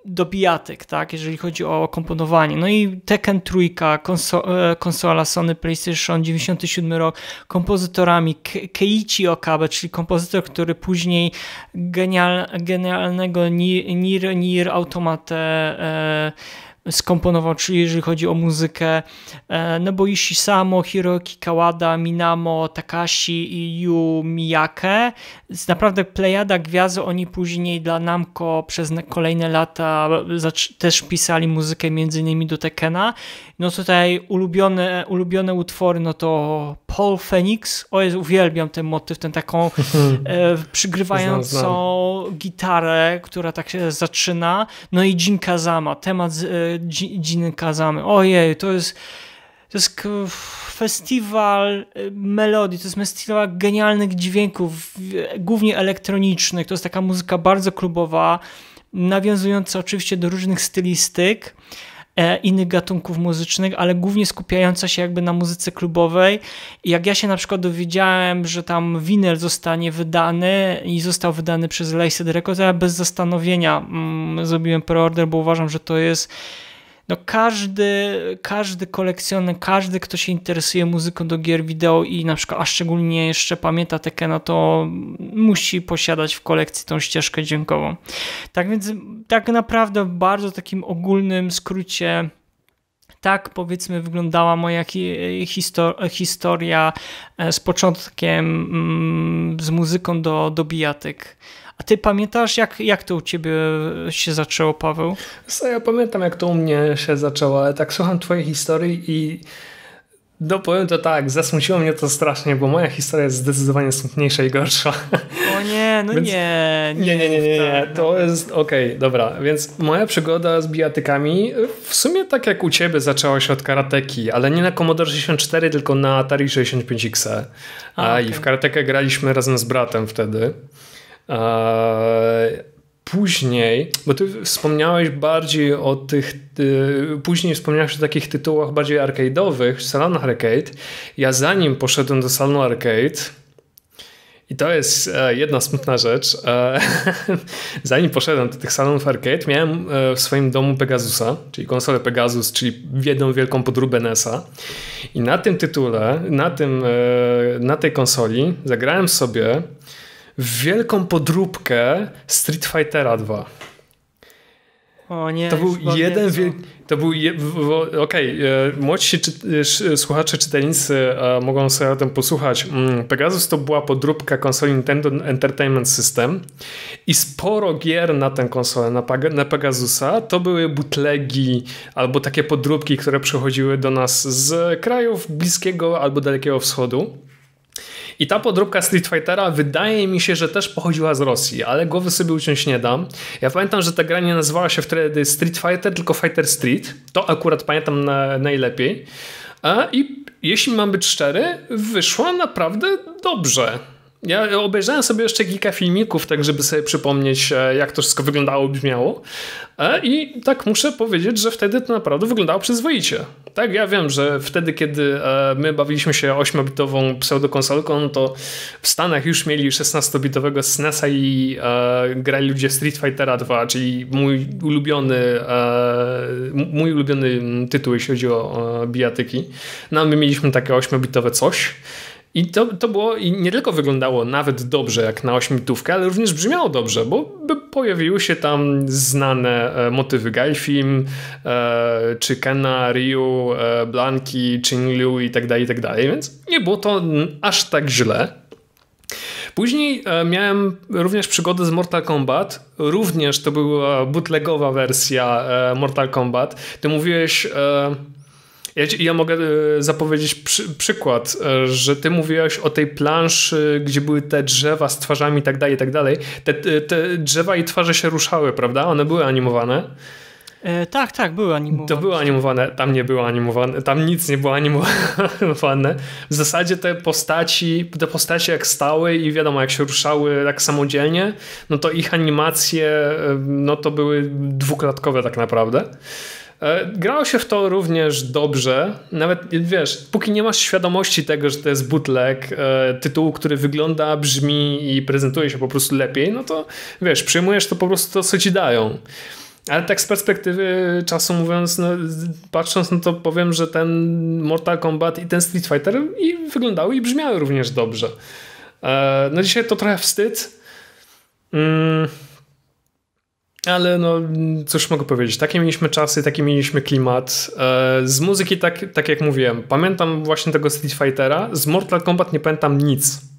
do bijatek, tak, jeżeli chodzi o komponowanie. No i Tekken trójka, konso e, konsola Sony PlayStation 97 rok, kompozytorami Keiichi Okabe, czyli kompozytor, który później genial, genialnego Nier, Nier Automate e, skomponował, czyli jeżeli chodzi o muzykę e, Nobuishi Samo, Hiroki Kawada, Minamo, Takashi i Yu Miyake. Naprawdę plejada gwiazdy, oni później dla Namco przez kolejne lata też pisali muzykę między innymi do Tekena. No tutaj ulubione, ulubione utwory, no to Paul Phoenix, o jest, uwielbiam ten motyw, ten taką [LAUGHS] e, przygrywającą znam, znam. gitarę, która tak się zaczyna, no i Jin Kazama, temat e, Jin Kazamy. Ojej, to jest to jest festiwal e, melodii, to jest festiwal genialnych dźwięków, głównie elektronicznych. To jest taka muzyka bardzo klubowa, nawiązująca oczywiście do różnych stylistyk. E, innych gatunków muzycznych, ale głównie skupiająca się jakby na muzyce klubowej. Jak ja się na przykład dowiedziałem, że tam winyl zostanie wydany i został wydany przez Laced Records, ja bez zastanowienia mm, zrobiłem preorder, bo uważam, że to jest no każdy, każdy kolekcjoner, każdy, kto się interesuje muzyką do gier wideo i na przykład, a szczególnie jeszcze pamięta Tekena, to musi posiadać w kolekcji tą ścieżkę dźwiękową. Tak więc tak naprawdę w bardzo takim ogólnym skrócie tak powiedzmy wyglądała moja historia e, z początkiem mm, z muzyką do, do bijatyk. A ty pamiętasz, jak, jak to u ciebie się zaczęło, Paweł? Co, ja pamiętam, jak to u mnie się zaczęło, ale tak słucham twojej historii i no powiem to tak, zasmuciło mnie to strasznie, bo moja historia jest zdecydowanie smutniejsza i gorsza. O nie, [LAUGHS] no więc, nie, nie. Nie, nie, nie, nie, to jest okej, okay, dobra, więc moja przygoda z bijatykami w sumie tak jak u ciebie zaczęła się od karateki, ale nie na Commodore 64, tylko na Atari 65XE. A, A okay. I w karatekę graliśmy razem z bratem wtedy. Później, bo ty wspomniałeś bardziej o tych, później wspomniałeś o takich tytułach bardziej arcade'owych, salonach arcade. Ja zanim poszedłem do salonu arcade, i to jest e, jedna smutna rzecz. E, [LAUGHS] zanim poszedłem do tych salonów arcade, miałem e, w swoim domu Pegasusa, czyli konsolę Pegasus, czyli jedną wielką podróbę NES-a. I na tym tytule, na, tym, na tej konsoli zagrałem sobie wielką podróbkę Street Fightera 2. O nie, to był jeden wielki. To był. Je, Okej, okay, e, młodsi czy, e, słuchacze czytelnicy e, mogą sobie o tym posłuchać. Mm, Pegasus to była podróbka konsoli Nintendo Entertainment System i sporo gier na tę konsolę, na, na Pegasusa, to były butlegi albo takie podróbki, które przychodziły do nas z krajów Bliskiego albo Dalekiego Wschodu. I ta podróbka Street Fightera wydaje mi się, że też pochodziła z Rosji, ale głowy sobie uciąć nie dam. Ja pamiętam, że ta gra nie nazywała się wtedy Street Fighter, tylko Fighter Street. To akurat pamiętam na, najlepiej. I jeśli mam być szczery, wyszła naprawdę dobrze. Ja obejrzałem sobie jeszcze kilka filmików, tak żeby sobie przypomnieć, e, jak to wszystko wyglądało, brzmiało. E, I tak muszę powiedzieć, że wtedy to naprawdę wyglądało przyzwoicie. Tak, ja wiem, że wtedy, kiedy e, my bawiliśmy się 8-bitową pseudokonsolką, to w Stanach już mieli 16-bitowego SNESa i e, grali ludzie Street Fightera 2, czyli mój ulubiony e, mój ulubiony tytuł, jeśli chodzi o e, bijatyki. No my mieliśmy takie 8-bitowe coś. I to, to było i nie tylko wyglądało nawet dobrze jak na ośmitówkę, ale również brzmiało dobrze, bo pojawiły się tam znane e, motywy Gaifim, e, czy Kena, Ryu, e, Blanki, Chingliu i tak dalej, i tak dalej, więc nie było to aż tak źle. Później e, miałem również przygodę z Mortal Kombat. Również to była bootlegowa wersja e, Mortal Kombat. Ty mówiłeś e, ja, ja mogę e, zapowiedzieć przy, przykład, e, że ty mówiłeś o tej planszy, gdzie były te drzewa z twarzami i tak dalej, i tak dalej. Te, te drzewa i twarze się ruszały, prawda? One były animowane. E, tak, tak, były animowane. To były animowane, tam nie było animowane, tam nic nie było animowane. W zasadzie te postaci, te postacie jak stały i wiadomo, jak się ruszały tak samodzielnie, no to ich animacje, e, no to były dwuklatkowe tak naprawdę. E, grało się w to również dobrze, nawet wiesz, póki nie masz świadomości tego, że to jest bootleg e, tytułu, który wygląda, brzmi i prezentuje się po prostu lepiej, no to wiesz, przyjmujesz to po prostu to, co ci dają. Ale tak z perspektywy czasu mówiąc, no, patrząc, no to powiem, że ten Mortal Kombat i ten Street Fighter i wyglądały i brzmiały również dobrze. E, no dzisiaj to trochę wstyd. Mm ale no, cóż mogę powiedzieć, takie mieliśmy czasy, taki mieliśmy klimat. E, z muzyki, tak, tak jak mówiłem, pamiętam właśnie tego Street Fightera, z Mortal Kombat nie pamiętam nic.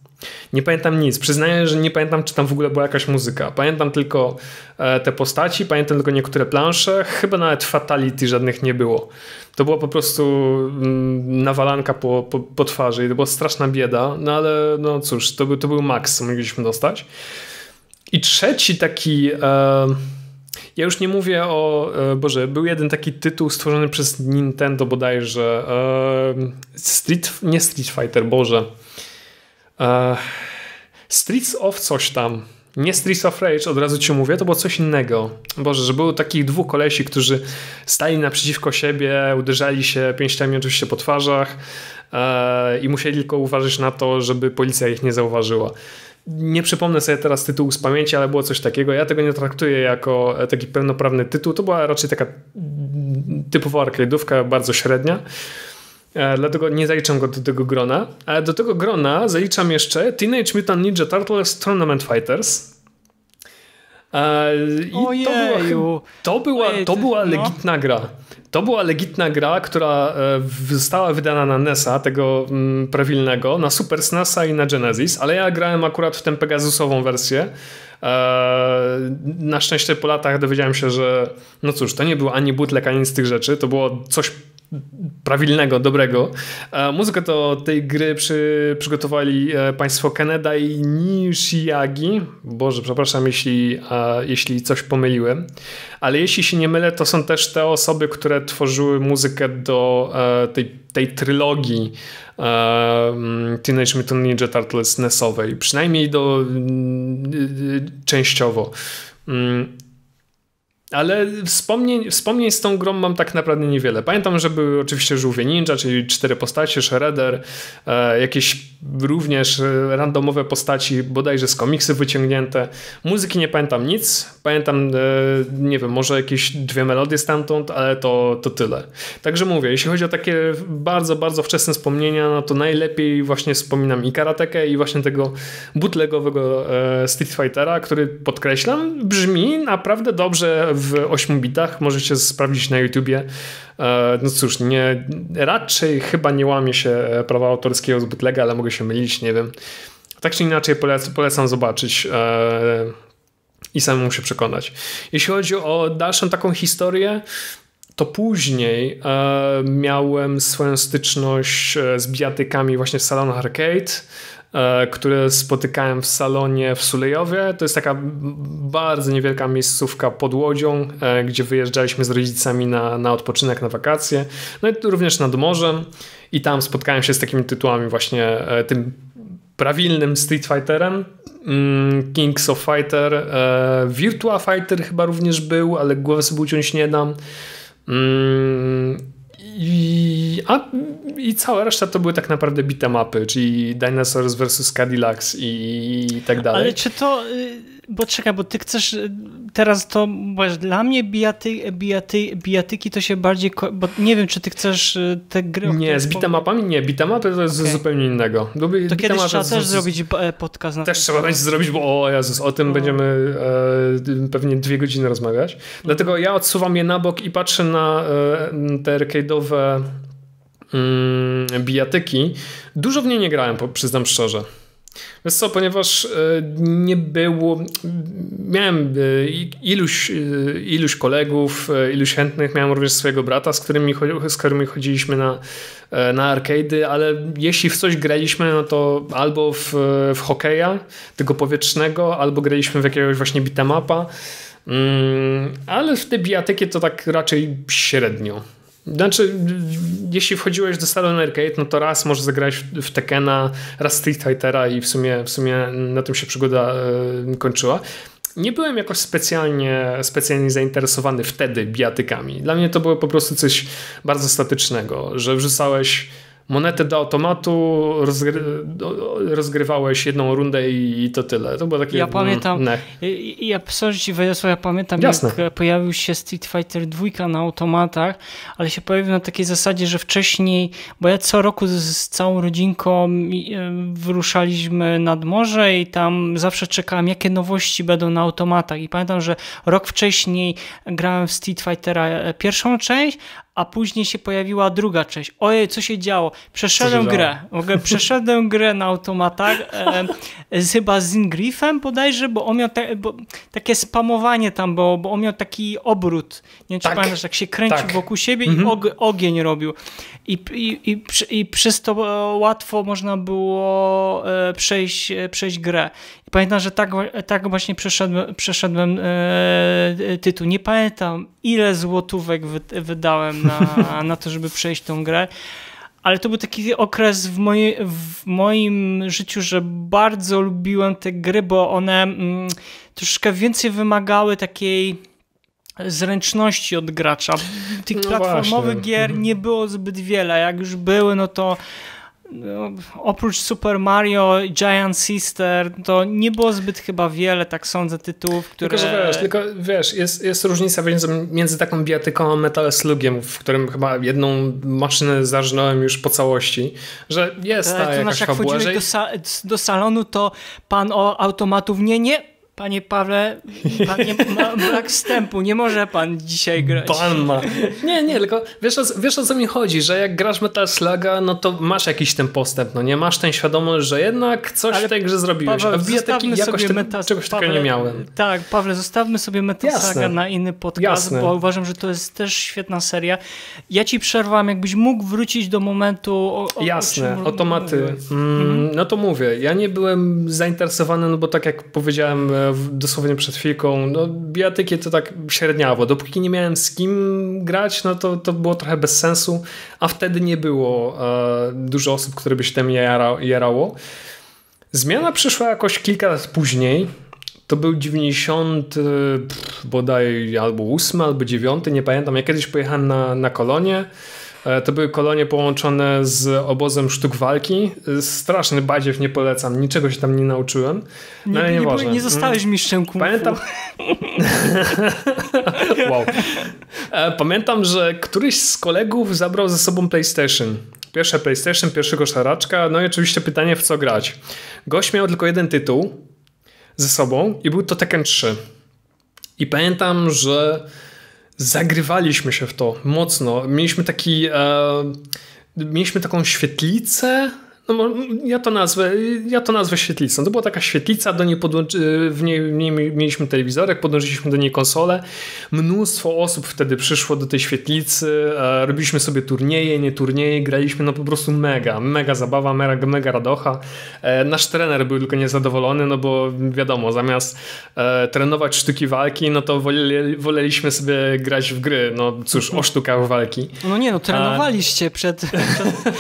Nie pamiętam nic. Przyznaję, że nie pamiętam, czy tam w ogóle była jakaś muzyka. Pamiętam tylko e, te postaci, pamiętam tylko niektóre plansze. Chyba nawet fatality żadnych nie było. To była po prostu mm, nawalanka po, po, po twarzy i to była straszna bieda. No ale no cóż, to, to był maks, co mogliśmy dostać. I trzeci taki. Ja już nie mówię o. E, Boże, był jeden taki tytuł stworzony przez Nintendo bodajże. Street. Nie Street Fighter, Boże. Streets of coś tam. Nie Streets of Rage, od razu ci mówię, to było coś innego. Boże, że było takich dwóch kolesi, którzy stali naprzeciwko siebie, uderzali się pięściami oczywiście po twarzach e, i musieli tylko uważać na to, żeby policja ich nie zauważyła. Nie przypomnę sobie teraz tytułu z pamięci, ale było coś takiego. Ja tego nie traktuję jako e, taki pełnoprawny tytuł. To była raczej taka typowa arcade'ówka, bardzo średnia. E, dlatego nie zaliczam go do tego grona. Ale do tego grona zaliczam jeszcze Teenage Mutant Ninja Turtles Tournament Fighters. E, I Ojeju. to była, to była, to była no. legitna gra. To była legitna gra, która e, została wydana na NESa, tego mm, prawilnego, na Super SNESa i na Genesis, ale ja grałem akurat w tę Pegasusową wersję. E, na szczęście po latach dowiedziałem się, że no cóż, to nie był ani bootleg, ani z tych rzeczy, to było coś prawilnego, dobrego. E, muzykę do tej gry przy, przygotowali e, państwo Kaneda i Nishiagi. Boże, przepraszam, jeśli, e, jeśli coś pomyliłem. Ale jeśli się nie mylę, to są też te osoby, które tworzyły muzykę do tej, tej trylogii Teenage Mutant Ninja Turtles NES-owej. Przynajmniej do częściowo. Ale wspomnień, wspomnień z tą grą mam tak naprawdę niewiele. Pamiętam, że były oczywiście żółwie ninja, czyli cztery postacie, Shredder, e, jakieś również e, randomowe postaci, bodajże z komiksy wyciągnięte. Muzyki nie pamiętam nic. Pamiętam, e, nie wiem, może jakieś dwie melodie stamtąd, ale to, to tyle. Także mówię, jeśli chodzi o takie bardzo, bardzo wczesne wspomnienia, no to najlepiej właśnie wspominam i karatekę i właśnie tego bootlegowego e, Street Fightera, który podkreślam, brzmi naprawdę dobrze w 8 bitach. Możecie sprawdzić na YouTubie. E, no cóż, nie, raczej chyba nie łamie się prawa autorskiego z bootlega, ale mogę się mylić, nie wiem. Tak czy inaczej polecam, zobaczyć e, i samemu się przekonać. Jeśli chodzi o dalszą taką historię, to później e, miałem swoją styczność z bijatykami właśnie w salonach arcade. E, które spotykałem w salonie w Sulejowie. To jest taka bardzo niewielka miejscówka pod Łodzią, e, gdzie wyjeżdżaliśmy z rodzicami na, na odpoczynek, na wakacje. No i również nad morzem i tam spotkałem się z takimi tytułami właśnie e, tym prawilnym Street Fighterem, mm, Kings of Fighter, Virtua Fighter chyba również był, ale głowę sobie uciąć nie dam. I, a, I cała reszta to były tak naprawdę bitemapy, czyli Dinosaurs vs. Cadillacs i, i tak dalej. Ale czy to y, bo czekaj, bo ty chcesz y, teraz to, bo dla mnie bijaty, bijaty, bijatyki to się bardziej, bo nie wiem, czy ty chcesz y, te gry... Nie, z bitamapami nie, bitamapy to jest okay. zupełnie innego. Lubię, to kiedyś trzeba też z... zrobić e, podcast na Też trzeba będzie zrobić, bo o Jezus, o tym no. będziemy e, pewnie dwie godziny rozmawiać. Dlatego ja odsuwam je na bok i patrzę na e, te arcade'owe mm, bijatyki. Dużo w nie nie grałem, przyznam szczerze. Wiesz co, ponieważ e, nie było, miałem e, iluś, e, iluś kolegów, iluś chętnych, miałem również swojego brata, z którymi, z którymi chodziliśmy na, na arcade'y, ale jeśli w coś graliśmy, no to albo w, w hokeja, tego powietrznego, albo graliśmy w jakiegoś właśnie bitamapa, mm, ale w te bijatyki to tak raczej średnio. Znaczy, jeśli wchodziłeś do salonu arcade, no to raz może zagrać w Tekena, raz Street Fightera i w sumie, w sumie na tym się przygoda y, kończyła. Nie byłem jakoś specjalnie, specjalnie zainteresowany wtedy bijatykami. Dla mnie to było po prostu coś bardzo statycznego, że wrzucałeś monetę do automatu, rozgry rozgrywałeś jedną rundę i, to tyle. To było takie... Ja pamiętam, mm, ja, sorry ci ja pamiętam Jasne. jak pojawił się Street Fighter 2 na automatach, ale się pojawił na takiej zasadzie, że wcześniej, bo ja co roku z, z całą rodzinką e, wyruszaliśmy nad morze i tam zawsze czekałem, jakie nowości będą na automatach i pamiętam, że rok wcześniej grałem w Street Fightera e, pierwszą część, a później się pojawiła druga część. Ojej, co się działo? Przeszedłem grę. Mogę, przeszedłem grę na automatach, e, z, chyba z Ingriffem bodajże, bo on miał te, bo, takie spamowanie tam było, bo on miał taki obrót. Nie wiem, czy tak. pamiętasz, jak się kręcił tak. wokół siebie mhm. i og, ogień robił. I, i, i, i przez to łatwo można było e, przejść, e, przejść grę. Pamiętam, że tak, tak właśnie przeszedłem, przeszedłem e, tytuł. Nie pamiętam, ile złotówek wydałem na, [LAUGHS] na to, żeby przejść tą grę. Ale to był taki okres w, moje, w moim życiu, że bardzo lubiłem te gry, bo one mm, troszkę więcej wymagały takiej zręczności od gracza. Tych no platformowych właśnie. gier mhm. nie było zbyt wiele. Jak już były, no to oprócz Super Mario, Giant Sister, to nie było zbyt chyba wiele, tak sądzę, tytułów, które... Tylko, że wiesz, tylko wiesz jest, jest różnica między, między taką bijatyką a Metal Slugiem, w którym chyba jedną maszynę zarżnąłem już po całości, że jest tak, ta jakaś jak fabuła, że... do, sa do salonu, to pan o automatów nie, nie, Panie Pawle, pan nie ma brak wstępu, nie może pan dzisiaj grać. Pan ma. Nie, nie, tylko wiesz o, wiesz o co mi chodzi, że jak grasz Metal Sluga, no to masz jakiś ten postęp, no nie masz ten świadomość, że jednak coś Ale w tej grze zrobiłeś, Paweł, a biblioteki jakoś ten, meta... czegoś Paweł, takiego nie miałem. Tak, Pawle, zostawmy sobie Metal Sluga na inny podcast, Jasne. bo uważam, że to jest też świetna seria. Ja ci przerwam, jakbyś mógł wrócić do momentu... O, o, Jasne, o automaty. Mm, mhm. No to mówię, ja nie byłem zainteresowany, no bo tak jak powiedziałem e, dosłownie przed chwilką, no bijatyki to tak średniawo. Dopóki nie miałem z kim grać, no to, to było trochę bez sensu, a wtedy nie było e, dużo osób, które by się tym jara, jarało. Zmiana przyszła jakoś kilka lat później. To był 90 bodaj albo 8 albo 9, nie pamiętam. Ja kiedyś pojechałem na, na kolonie to były kolonie połączone z obozem sztuk walki. Straszny badziew, nie polecam. Niczego się tam nie nauczyłem. No, nie, ale nie, nie, nie zostałeś mm. mistrzem kung Pamiętam... [LAUGHS] wow. E, pamiętam, że któryś z kolegów zabrał ze sobą PlayStation. Pierwsze PlayStation, pierwszego szaraczka. No i oczywiście pytanie, w co grać. Gość miał tylko jeden tytuł ze sobą i był to Tekken 3. I pamiętam, że zagrywaliśmy się w to mocno. Mieliśmy taki. E, mieliśmy taką świetlicę no, ja to nazwę, ja to nazwę świetlicą. To była taka świetlica, do niej podłączy, w, niej, w niej mieliśmy telewizorek, podłączyliśmy do niej konsolę. Mnóstwo osób wtedy przyszło do tej świetlicy, e, robiliśmy sobie turnieje, nie turnieje, graliśmy, no po prostu mega, mega zabawa, mega, mega radocha. E, nasz trener był tylko niezadowolony, no bo wiadomo, zamiast e, trenować sztuki walki, no to woleli, woleliśmy sobie grać w gry, no cóż, o sztukach walki. No nie, no trenowaliście przed, [LAUGHS]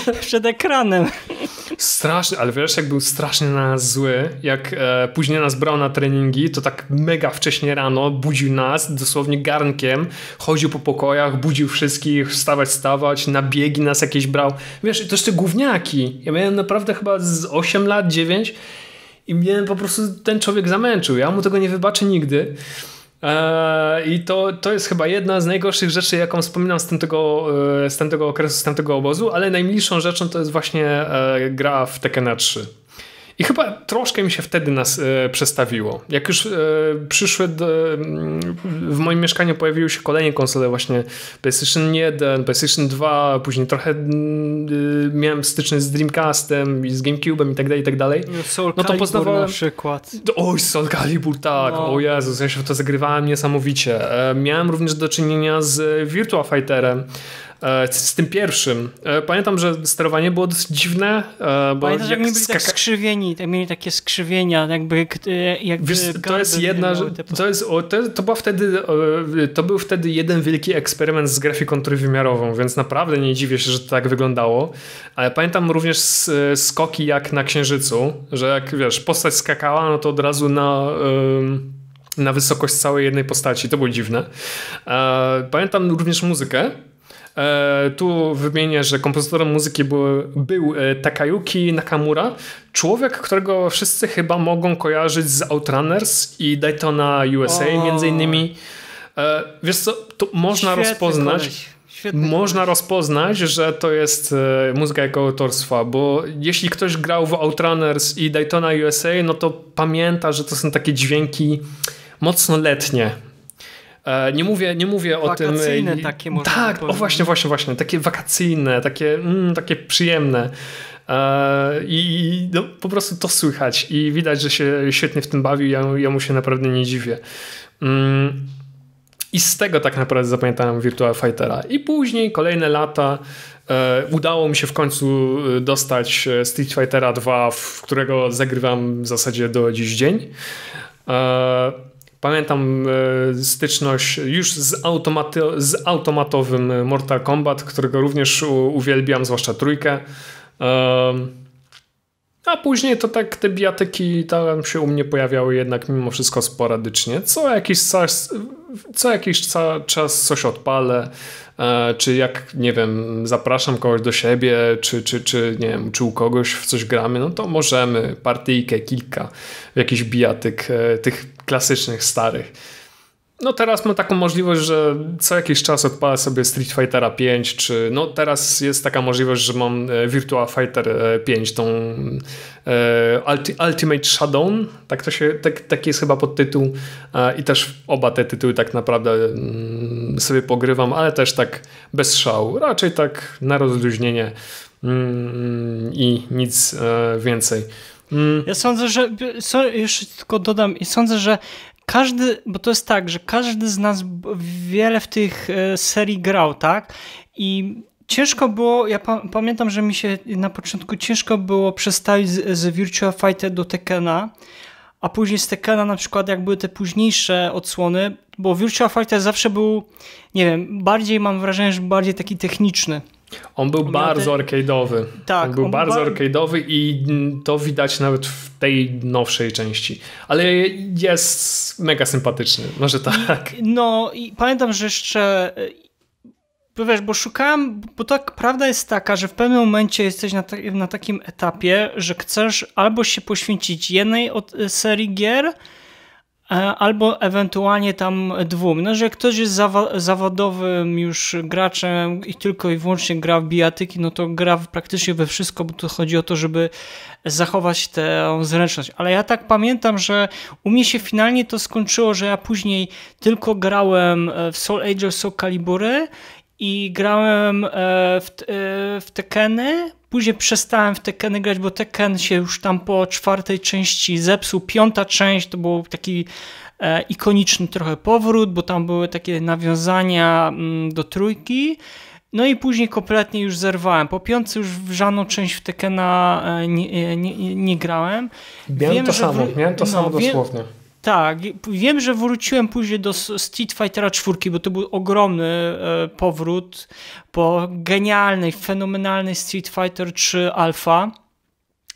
przed, przed ekranem. [LAUGHS] Straszny, ale wiesz, jak był strasznie na nas zły, jak e, później nas brał na treningi, to tak mega wcześnie rano budził nas, dosłownie garnkiem, chodził po pokojach, budził wszystkich, wstawać, stawać, na biegi nas jakieś brał. Wiesz, to jeszcze gówniaki. Ja miałem naprawdę chyba z 8 lat, 9 i mnie po prostu ten człowiek zamęczył. Ja mu tego nie wybaczę nigdy. Eee, I to, to jest chyba jedna z najgorszych rzeczy, jaką wspominam z tamtego, e, z tamtego okresu, z tamtego obozu, ale najmilszą rzeczą to jest właśnie e, gra w Tekken 3. I chyba troszkę mi się wtedy nas e, przestawiło. Jak już e, przyszły do, mm, w moim mieszkaniu pojawiły się kolejne konsole właśnie PlayStation 1, PlayStation 2, później trochę mm, miałem styczność z Dreamcastem i z GameCube'em i tak dalej, i tak dalej. No, Soul no to poznawałem... na przykład. Oj, Soul Calibur, tak. No. O Jezus, ja się w to zagrywałem niesamowicie. E, miałem również do czynienia z Virtua Fighterem, z tym pierwszym. E, pamiętam, że sterowanie było dosyć dziwne. E, bo Pamiętasz, jak, jak byli tak skrzywieni, tak mieli takie skrzywienia, jakby, jakby Wiesz, to jest jedna, to, jest, to, to była wtedy, to był wtedy jeden wielki eksperyment z grafiką trójwymiarową, więc naprawdę nie dziwię się, że to tak wyglądało. Ale pamiętam również skoki jak na Księżycu, że jak wiesz, postać skakała, no to od razu na na wysokość całej jednej postaci. To było dziwne. Pamiętam również muzykę, E, tu wymienię, że kompozytorem muzyki był, był e, Takayuki Nakamura, człowiek, którego wszyscy chyba mogą kojarzyć z Outrunners i Daytona USA o. między innymi. E, wiesz co, to można Świetny rozpoznać. można rozpoznać, że to jest muzyka jego autorstwa, bo jeśli ktoś grał w Outrunners i Daytona USA, no to pamięta, że to są takie dźwięki mocno letnie. E, nie mówię, nie mówię o tym. Wakacyjne takie może Tak, o właśnie, właśnie, właśnie. Takie wakacyjne, takie, mm, takie przyjemne. E, I no, po prostu to słychać i widać, że się świetnie w tym bawi. Ja, ja mu się naprawdę nie dziwię. Mm. I z tego tak naprawdę zapamiętałem Virtua Fightera. I później, kolejne lata, e, udało mi się w końcu dostać Street Fightera 2, w którego zagrywam w zasadzie do dziś dzień. Pamiętam e, styczność już z, z automatowym Mortal Kombat, którego również uwielbiam, zwłaszcza trójkę. A później to tak te bijatyki tam się u mnie pojawiały jednak mimo wszystko sporadycznie. Co jakiś czas, co jakiś czas coś odpalę, e, czy jak, nie wiem, zapraszam kogoś do siebie, czy, czy, czy nie wiem, czy u kogoś w coś gramy, no to możemy partyjkę, kilka, jakiś bijatyk e, tych klasycznych, starych. No teraz mam taką możliwość, że co jakiś czas odpalę sobie Street Fightera 5, czy no teraz jest taka możliwość, że mam e, Virtua Fighter 5, e, tą e, Ultimate Showdown, tak to się, tak, taki jest chyba podtytuł i też oba te tytuły tak naprawdę mm, sobie pogrywam, ale też tak bez szału, raczej tak na rozluźnienie mm, i nic więcej. Mm. Ja sądzę, że jeszcze tylko dodam, sądzę, że każdy, bo to jest tak, że każdy z nas wiele w tych e, serii grał, tak? I ciężko było, ja pa pamiętam, że mi się na początku ciężko było przestawić z, z Virtua Fighter do Tekkena, a później z Tekkena na przykład jak były te późniejsze odsłony, bo Virtua Fighter zawsze był, nie wiem, bardziej mam wrażenie, że bardziej taki techniczny. On był bardzo te... arcade'owy. Tak. On był on bardzo bar... arcade'owy i to widać nawet w tej nowszej części. Ale jest mega sympatyczny. Może tak. I, no i pamiętam, że jeszcze bo wiesz, bo szukałem, bo tak prawda jest taka, że w pewnym momencie jesteś na, ta, na takim etapie, że chcesz albo się poświęcić jednej od serii gier, E, albo ewentualnie tam dwóm. No, że ktoś jest zawa zawodowym już graczem i tylko i wyłącznie gra w bijatyki, no to gra praktycznie we wszystko, bo tu chodzi o to, żeby zachować tę zręczność. Ale ja tak pamiętam, że u mnie się finalnie to skończyło, że ja później tylko grałem e, w Soul Age Soul Calibury i grałem e, w, w Tekeny, Później przestałem w Tekkeny grać, bo Tekken się już tam po czwartej części zepsuł. Piąta część to był taki e, ikoniczny trochę powrót, bo tam były takie nawiązania mm, do trójki. No i później kompletnie już zerwałem. Po piątce już w żadną część w Tekkena e, nie, nie, nie, grałem. Miałem Wiem, to samo, miałem to no, samo dosłownie. Wiem, tak, wiem, że wróciłem później do Street Fightera 4, bo to był ogromny e, powrót po genialnej, fenomenalnej Street Fighter 3 Alpha.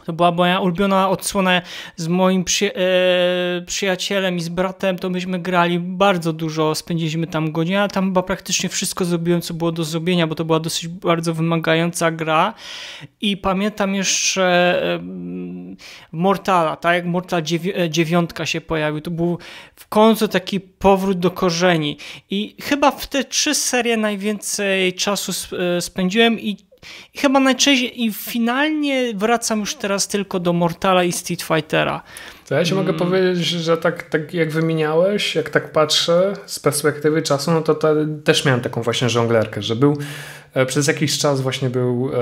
To była moja ulubiona odsłona z moim przy, e, przyjacielem i z bratem, to myśmy grali bardzo dużo, spędziliśmy tam godzinę, ale tam chyba praktycznie wszystko zrobiłem, co było do zrobienia, bo to była dosyć bardzo wymagająca gra. I pamiętam jeszcze e, Mortala, tak? Jak Mortal 9 e, się pojawił, to był w końcu taki powrót do korzeni. I chyba w te trzy serie najwięcej czasu e, spędziłem i i chyba najczęściej i finalnie wracam już teraz tylko do Mortala i Street Fightera. To ja ci mogę hmm. powiedzieć, że tak, tak jak wymieniałeś, jak tak patrzę z perspektywy czasu, no to, to też miałem taką właśnie żonglerkę, że był e, przez jakiś czas właśnie był e,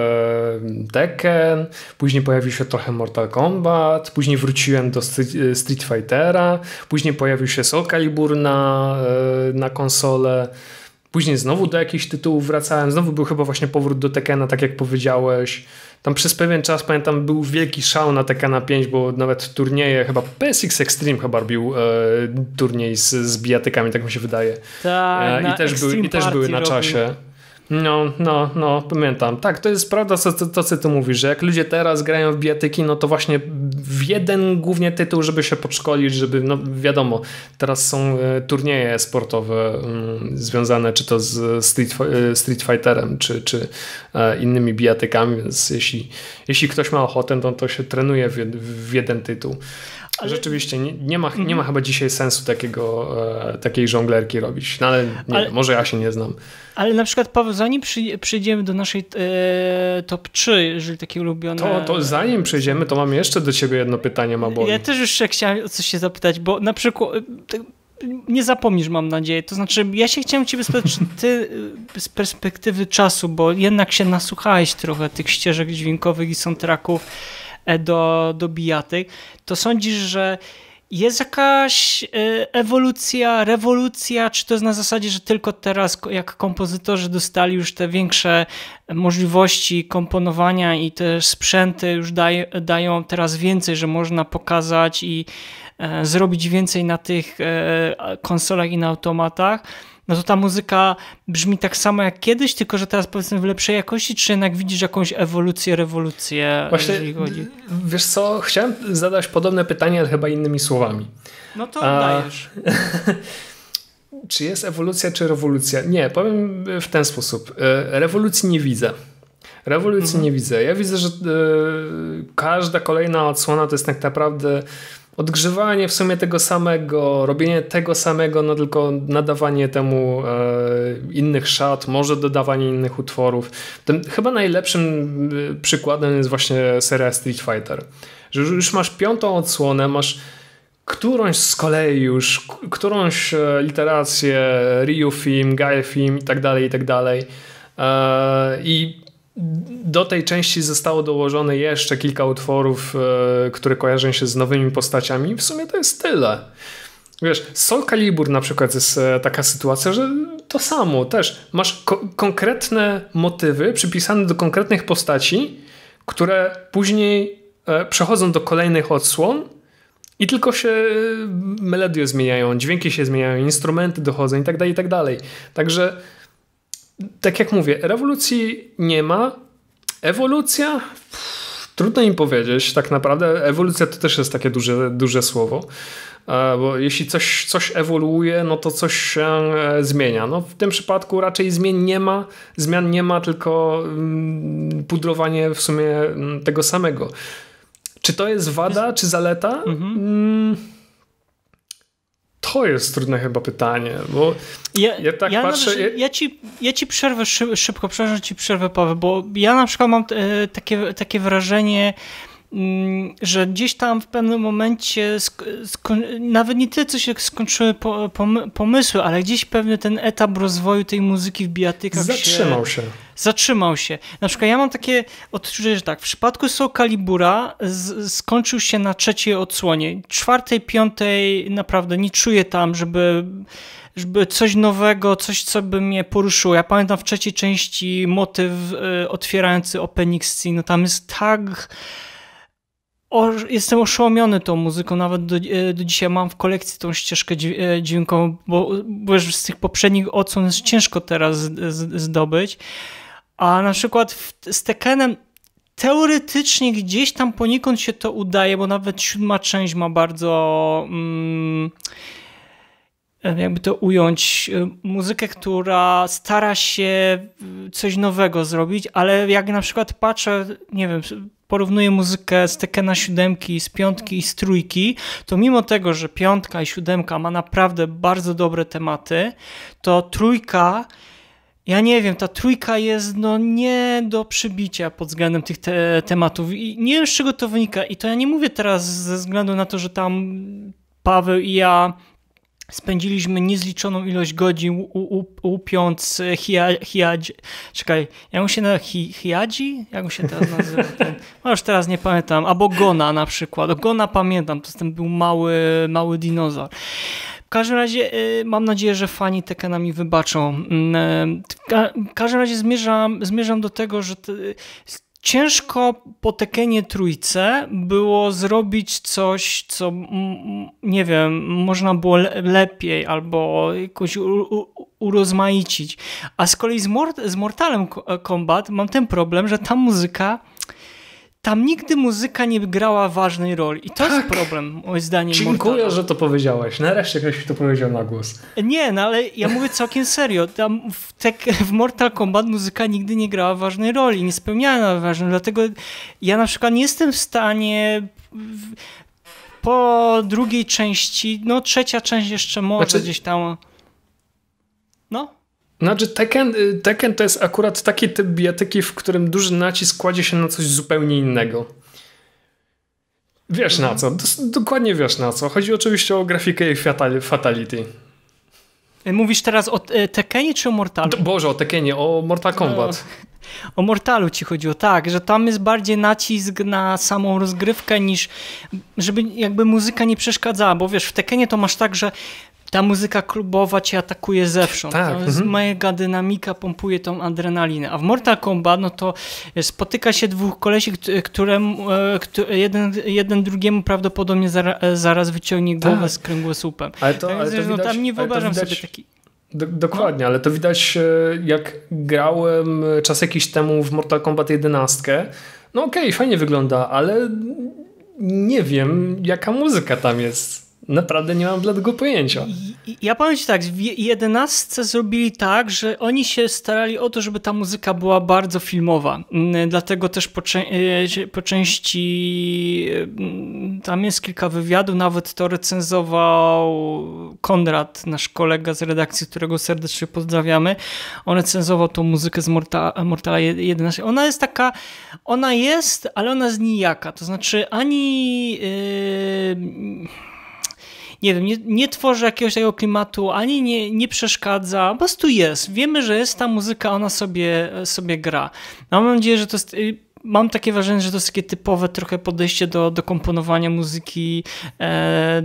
Tekken, później pojawił się trochę Mortal Kombat, później wróciłem do Street, Street Fightera, później pojawił się Soul Calibur na, e, na konsolę. Później znowu do jakichś tytułów wracałem, znowu był chyba właśnie powrót do Tekena, tak jak powiedziałeś. Tam przez pewien czas, pamiętam, był wielki szał na Tekena 5, bo nawet turnieje, chyba PSX Extreme chyba robił e, turniej z, z bijatykami, tak mi się wydaje. Tak, e, i, też były, I też były na czasie. No, no, no, pamiętam. Tak, to jest prawda, to, to, co ty mówisz, że jak ludzie teraz grają w bijatyki, no to właśnie w jeden głównie tytuł, żeby się podszkolić, żeby, no wiadomo, teraz są e, turnieje sportowe mm, związane czy to z Street, e, street Fighterem, czy, czy e, innymi bijatykami, więc jeśli, jeśli ktoś ma ochotę, to, to się trenuje w, w jeden tytuł. Ale... Rzeczywiście, nie, nie, ma, nie ma mhm. chyba dzisiaj sensu takiego, e, takiej żonglerki robić. No ale, nie, ale może ja się nie znam. Ale na przykład, Paweł, zanim przy, przyjdziemy do naszej e, top 3, jeżeli takie ulubione... To, to zanim przejdziemy, to mam jeszcze do ciebie jedno pytanie, Maboli. Ja też jeszcze chciałem o coś się zapytać, bo na przykład... E, nie zapomnisz, mam nadzieję. To znaczy, ja się chciałem ciebie spytać, czy ty e, z perspektywy czasu, bo jednak się nasłuchałeś trochę tych ścieżek dźwiękowych i soundtracków, do, do bijatyk, to sądzisz, że jest jakaś e, ewolucja, rewolucja, czy to jest na zasadzie, że tylko teraz jak kompozytorzy dostali już te większe możliwości komponowania i te sprzęty już daj, dają teraz więcej, że można pokazać i e, zrobić więcej na tych konsolach i na automatach, no to ta muzyka brzmi tak samo jak kiedyś, tylko że teraz powiedzmy w lepszej jakości, czy jednak widzisz jakąś ewolucję, rewolucję, Właśnie, jeżeli chodzi? Wiesz co, chciałem zadać podobne pytanie, ale chyba innymi słowami. No to A... dajesz. [LAUGHS] czy jest ewolucja, czy rewolucja? Nie, powiem w ten sposób. E, rewolucji nie widzę. Rewolucji mhm. nie widzę. Ja widzę, że e, każda kolejna odsłona to jest tak naprawdę odgrzewanie w sumie tego samego, robienie tego samego, no tylko nadawanie temu e, innych szat, może dodawanie innych utworów. Tym, chyba najlepszym e, przykładem jest właśnie seria Street Fighter. Że już masz piątą odsłonę, masz którąś z kolei już, którąś e, literację, Ryu film, Gaia film i tak dalej, i tak dalej. E, I do tej części zostało dołożone jeszcze kilka utworów, e, które kojarzą się z nowymi postaciami. W sumie to jest tyle. Wiesz, Soul Calibur na przykład jest e, taka sytuacja, że to samo też. Masz ko konkretne motywy przypisane do konkretnych postaci, które później e, przechodzą do kolejnych odsłon i tylko się melodie zmieniają, dźwięki się zmieniają, instrumenty dochodzą i tak dalej, i tak dalej. Także tak jak mówię, rewolucji nie ma. Ewolucja? Trudno im powiedzieć, tak naprawdę. Ewolucja to też jest takie duże, duże słowo. E, bo jeśli coś, coś ewoluuje, no to coś się e, zmienia. No w tym przypadku raczej zmian nie ma, zmian nie ma, tylko mm, pudrowanie w sumie mm, tego samego. Czy to jest wada, czy zaleta? Mhm. To jest trudne chyba pytanie, bo ja, ja tak ja patrzę... Ja, ci, ja ci przerwę szybko, przepraszam ci przerwę, Paweł, bo ja na przykład mam e, takie, takie wrażenie, Mm, że gdzieś tam w pewnym momencie, nawet nie tyle, co się skończyły pomysły, ale gdzieś pewnie ten etap rozwoju tej muzyki w bijatykach zatrzymał się, się. Zatrzymał się. Na przykład ja mam takie odczucie, że tak, w przypadku Soul Calibura skończył się na trzeciej odsłonie. Czwartej, piątej naprawdę nie czuję tam, żeby żeby coś nowego, coś, co by mnie poruszyło. Ja pamiętam w trzeciej części motyw y, otwierający opening scene, no tam jest tak o, jestem oszołomiony tą muzyką, nawet do, e, do dzisiaj mam w kolekcji tą ścieżkę e, dźwiękową, bo, bo z tych poprzednich odsłon jest ciężko teraz zdobyć. A na przykład w, z Tekkenem teoretycznie gdzieś tam poniekąd się to udaje, bo nawet siódma część ma bardzo. Mm, jakby to ująć, muzykę, która stara się coś nowego zrobić, ale jak na przykład patrzę, nie wiem, porównuję muzykę z Tekena siódemki, z piątki i z trójki, to mimo tego, że piątka i siódemka ma naprawdę bardzo dobre tematy, to trójka ja nie wiem, ta trójka jest no nie do przybicia pod względem tych te tematów i nie wiem z czego to wynika i to ja nie mówię teraz ze względu na to, że tam Paweł i ja spędziliśmy niezliczoną ilość godzin łupiąc hiadzi. Czekaj, jak on się nazywa? Hi, hiadzi? Jak on się teraz nazywa? [LAUGHS] Ten, no już teraz nie pamiętam. Albo Gona na przykład. Gona pamiętam, to ten był mały, mały dinozaur. Każdym razie y, mam nadzieję, że fani Tekena mi wybaczą. Mm, y, w każdym razie zmierzam, zmierzam do tego, że ciężko po Tekenie trójce było zrobić coś, co nie wiem, można było lepiej albo jakoś urozmaicić. A z kolei z, Mort z Mortalem Kombat mam ten problem, że ta muzyka tam nigdy muzyka nie grała ważnej roli. I to tak. jest problem, moim zdaniem. Dziękuję, Mortala. że to powiedziałeś. Nareszcie ktoś mi to powiedział na głos. Nie, no ale ja mówię całkiem serio. Tam w, te, w Mortal Kombat muzyka nigdy nie grała ważnej roli, nie spełniała ważnej Dlatego ja na przykład nie jestem w stanie po drugiej części, no trzecia część jeszcze może znaczy... gdzieś tam... No? Znaczy Tekken, y, Tekken to jest akurat taki typ bijatyki, w którym duży nacisk kładzie się na coś zupełnie innego. Wiesz na co, dokładnie wiesz na co. Chodzi oczywiście o grafikę i fatality. Y, mówisz teraz o y, Tekkenie czy o Mortalu? Boże, o Tekkenie, o Mortal Kombat. O, [LAUGHS] o Mortalu ci chodziło, tak, że tam jest bardziej nacisk na samą rozgrywkę niż żeby jakby muzyka nie przeszkadzała, bo wiesz, w Tekkenie to masz tak, że ta muzyka klubowa cię atakuje zewsząd. Tak. To jest mhm. mega dynamika, pompuje tą adrenalinę. A w Mortal Kombat, no to spotyka się dwóch kolesi, którym, e, jeden, jeden drugiemu prawdopodobnie zaraz wyciągnie głowę tak. z kręgosłupem. Ale to, ale to no, widać, tam nie wyobrażam widać... sobie taki... dokładnie, no. ale to widać e, jak grałem czas jakiś temu w Mortal Kombat 11. No okej, okay, fajnie wygląda, ale nie wiem jaka muzyka tam jest. Naprawdę nie mam bladego pojęcia. Ja powiem ci tak, w jedenastce zrobili tak, że oni się starali o to, żeby ta muzyka była bardzo filmowa. Mm, dlatego też po, e, po części mm, tam jest kilka wywiadów, nawet to recenzował Konrad, nasz kolega z redakcji, którego serdecznie pozdrawiamy. On recenzował tą muzykę z Mortala, Mortala 11. Ona jest taka, ona jest, ale ona jest nijaka. To znaczy ani... Yy, nie wiem, nie, nie tworzy jakiegoś takiego klimatu, ani nie, nie przeszkadza, po prostu jest. Wiemy, że jest ta muzyka, ona sobie, sobie gra. Mam nadzieję, że to jest y, mam takie wrażenie, że to jest takie typowe trochę podejście do, do komponowania muzyki e,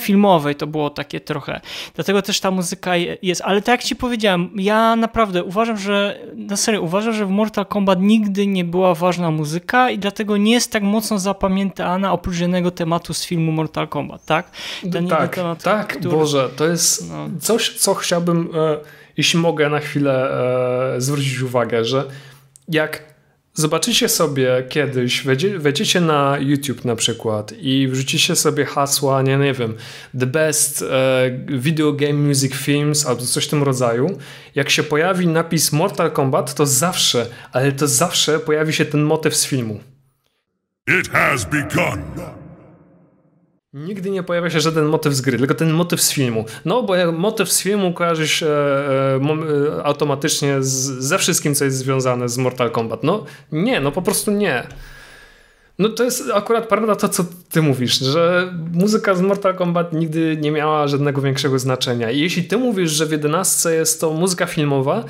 filmowej, to było takie trochę. Dlatego też ta muzyka jest. Ale tak jak ci powiedziałem, ja naprawdę uważam, że na serio, uważam, że w Mortal Kombat nigdy nie była ważna muzyka i dlatego nie jest tak mocno zapamiętana oprócz jednego tematu z filmu Mortal Kombat, tak? Ten tak, temat, tak, który... Boże, to jest no. coś, co chciałbym, e, jeśli mogę na chwilę e, zwrócić uwagę, że jak Zobaczycie sobie kiedyś, wejdziecie na YouTube na przykład i wrzucicie sobie hasła, nie, nie wiem, the best e, video game music films albo coś w tym rodzaju. Jak się pojawi napis Mortal Kombat, to zawsze, ale to zawsze pojawi się ten motyw z filmu. It has begun. Nigdy nie pojawia się żaden motyw z gry, tylko ten motyw z filmu. No, bo motyw z filmu kojarzy się e, e, automatycznie z, ze wszystkim, co jest związane z Mortal Kombat. No, nie, no po prostu nie. No to jest akurat prawda to, co ty mówisz, że muzyka z Mortal Kombat nigdy nie miała żadnego większego znaczenia. I jeśli ty mówisz, że w 11 jest to muzyka filmowa,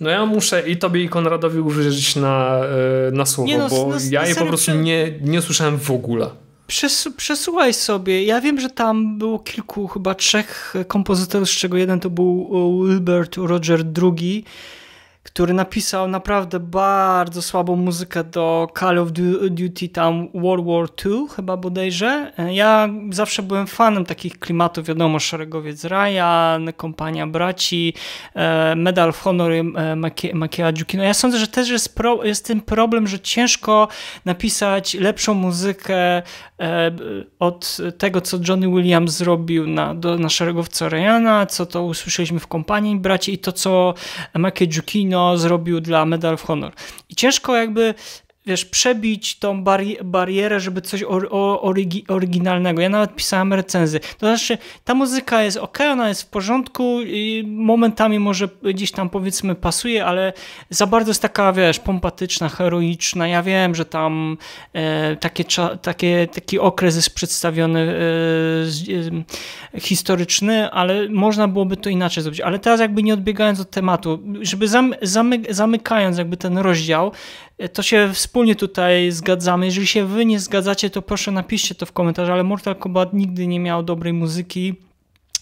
no ja muszę i tobie i Konradowi uwierzyć na, e, na słowo, nie no, bo no, ja jej po prostu nie, nie słyszałem w ogóle. Przes przesłuchaj sobie. Ja wiem, że tam było kilku, chyba trzech kompozytorów, z czego jeden to był Wilbert Roger II, który napisał naprawdę bardzo słabą muzykę do Call of Duty tam World War II chyba bodajże. Ja zawsze byłem fanem takich klimatów, wiadomo, Szeregowiec Ryan, Kompania Braci, e, Medal of Honor e, Makieja Dziukino. Ja sądzę, że też jest, pro, jest ten problem, że ciężko napisać lepszą muzykę e, od tego, co Johnny Williams zrobił na, do, na Szeregowca Ryana, co to usłyszeliśmy w Kompanii Braci i to, co Makie Dziukino zrobił dla Medal of Honor. I ciężko jakby wiesz, przebić tą bari barierę, żeby coś or orygi oryginalnego. Ja nawet pisałem recenzję. To znaczy, ta muzyka jest ok, ona jest w porządku momentami może gdzieś tam powiedzmy pasuje, ale za bardzo jest taka, wiesz, pompatyczna, heroiczna. Ja wiem, że tam e, takie, takie, taki okres jest przedstawiony e, e, historyczny, ale można byłoby to inaczej zrobić. Ale teraz jakby nie odbiegając od tematu, żeby zamy zamykając jakby ten rozdział, to się wspólnie tutaj zgadzamy. Jeżeli się wy nie zgadzacie, to proszę napiszcie to w komentarzu, ale Mortal Kombat nigdy nie miał dobrej muzyki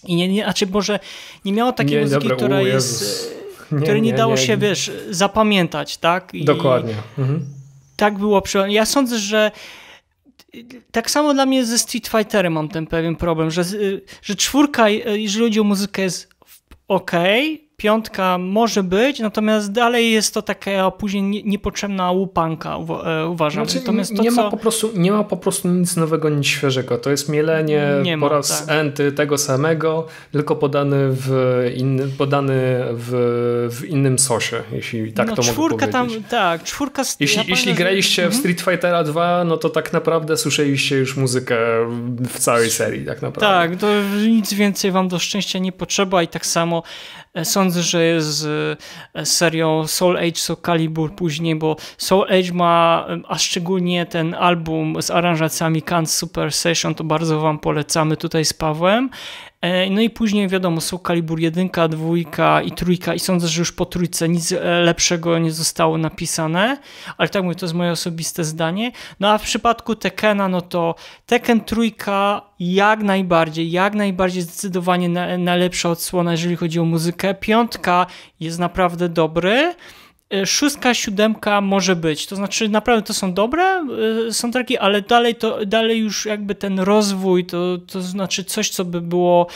i nie, nie znaczy może nie miało takiej nie, muzyki, dobra, która u, jest nie, której nie, nie dało się, wiesz, zapamiętać, tak? I Dokładnie. Mhm. Tak było. Ja sądzę, że tak samo dla mnie ze Street Fighterem mam ten pewien problem, że, że czwórka, jeżeli chodzi o muzykę, jest ok, piątka może być, natomiast dalej jest to taka później niepotrzebna łupanka, e, uważam. Znaczy, natomiast to, nie, co... ma po prostu, nie ma po prostu nic nowego, nic świeżego. To jest mielenie nie po ma, raz tak. enty tego samego, tylko podany w, inny, podany w, w innym sosie, jeśli tak no, to mogę powiedzieć. Tam, tak, czwórka... Z... Jeśli, ja jeśli pamiętam, graliście że... w mhm. Street Fightera 2, no to tak naprawdę słyszeliście już muzykę w całej serii, tak naprawdę. Tak, to nic więcej wam do szczęścia nie potrzeba i tak samo Sądzę, że jest z e, serią Soul Age, Soul Calibur później, bo Soul Age ma, a szczególnie ten album z aranżacjami Can't Super Session, to bardzo wam polecamy tutaj z Pawłem. E, no i później wiadomo, są Kalibur 1, 2 i trójka i sądzę, że już po trójce nic e, lepszego nie zostało napisane, ale tak mówię, to jest moje osobiste zdanie. No a w przypadku Tekena, no to Tekken trójka jak najbardziej, jak najbardziej zdecydowanie na, najlepsza odsłona, jeżeli chodzi o muzykę. Piątka jest naprawdę dobry. E, szóstka, siódemka może być. To znaczy, naprawdę to są dobre e, soundtracki, ale dalej, to, dalej już jakby ten rozwój, to, to znaczy coś, co by było,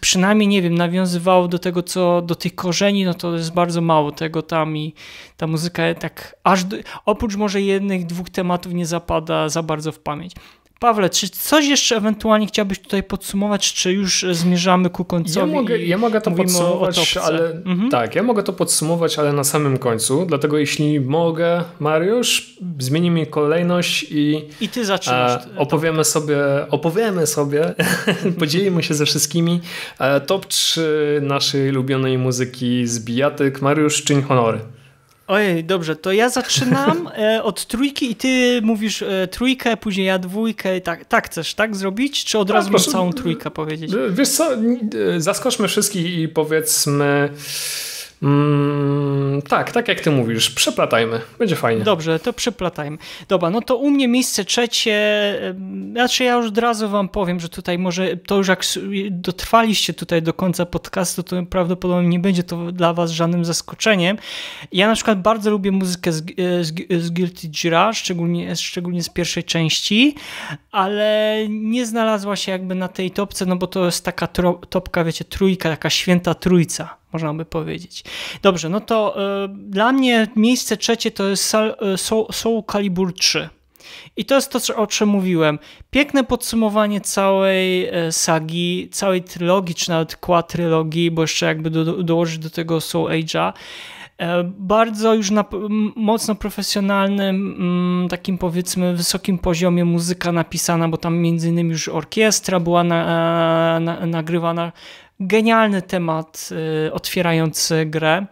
przynajmniej, nie wiem, nawiązywało do tego, co do tych korzeni, no to jest bardzo mało tego tam i ta muzyka tak aż, do, oprócz może jednych, dwóch tematów nie zapada za bardzo w pamięć. Pawle, czy coś jeszcze ewentualnie chciałbyś tutaj podsumować, czy już zmierzamy ku końcowi? Ja mogę, ja mogę to podsumować, ale mhm. tak, ja mogę to podsumować, ale na samym końcu. Dlatego jeśli mogę, Mariusz, zmienimy kolejność i, I ty zaczynasz. E, opowiemy sobie, opowiemy sobie, [LAUGHS] podzielimy się ze wszystkimi e, top 3 naszej ulubionej muzyki z bijatyk. Mariusz, czyń honory. Ojej, dobrze, to ja zaczynam [LAUGHS] e, od trójki i ty mówisz e, trójkę, później ja dwójkę. Tak, tak chcesz, tak zrobić? Czy od razu proszę, całą trójkę powiedzieć? Wiesz co, zaskoczmy wszystkich i powiedzmy Mm, tak, tak jak ty mówisz, przeplatajmy, będzie fajnie. Dobrze, to przeplatajmy. Dobra, no to u mnie miejsce trzecie, znaczy ja już od razu wam powiem, że tutaj może, to już jak dotrwaliście tutaj do końca podcastu, to prawdopodobnie nie będzie to dla was żadnym zaskoczeniem. Ja na przykład bardzo lubię muzykę z, z, z Guilty Gira, szczególnie, szczególnie z pierwszej części, ale nie znalazła się jakby na tej topce, no bo to jest taka tro, topka, wiecie, trójka, taka święta trójca można by powiedzieć. Dobrze, no to y, dla mnie miejsce trzecie to jest Soul, Soul Calibur 3. I to jest to, o czym mówiłem. Piękne podsumowanie całej e, sagi, całej trylogii, czy nawet quadrylogii, bo jeszcze jakby do, dołożyć do tego Soul Age'a. Bardzo już na mocno profesjonalnym, takim powiedzmy wysokim poziomie muzyka napisana, bo tam między innymi już orkiestra była na, na, nagrywana genialny temat y, otwierający grę.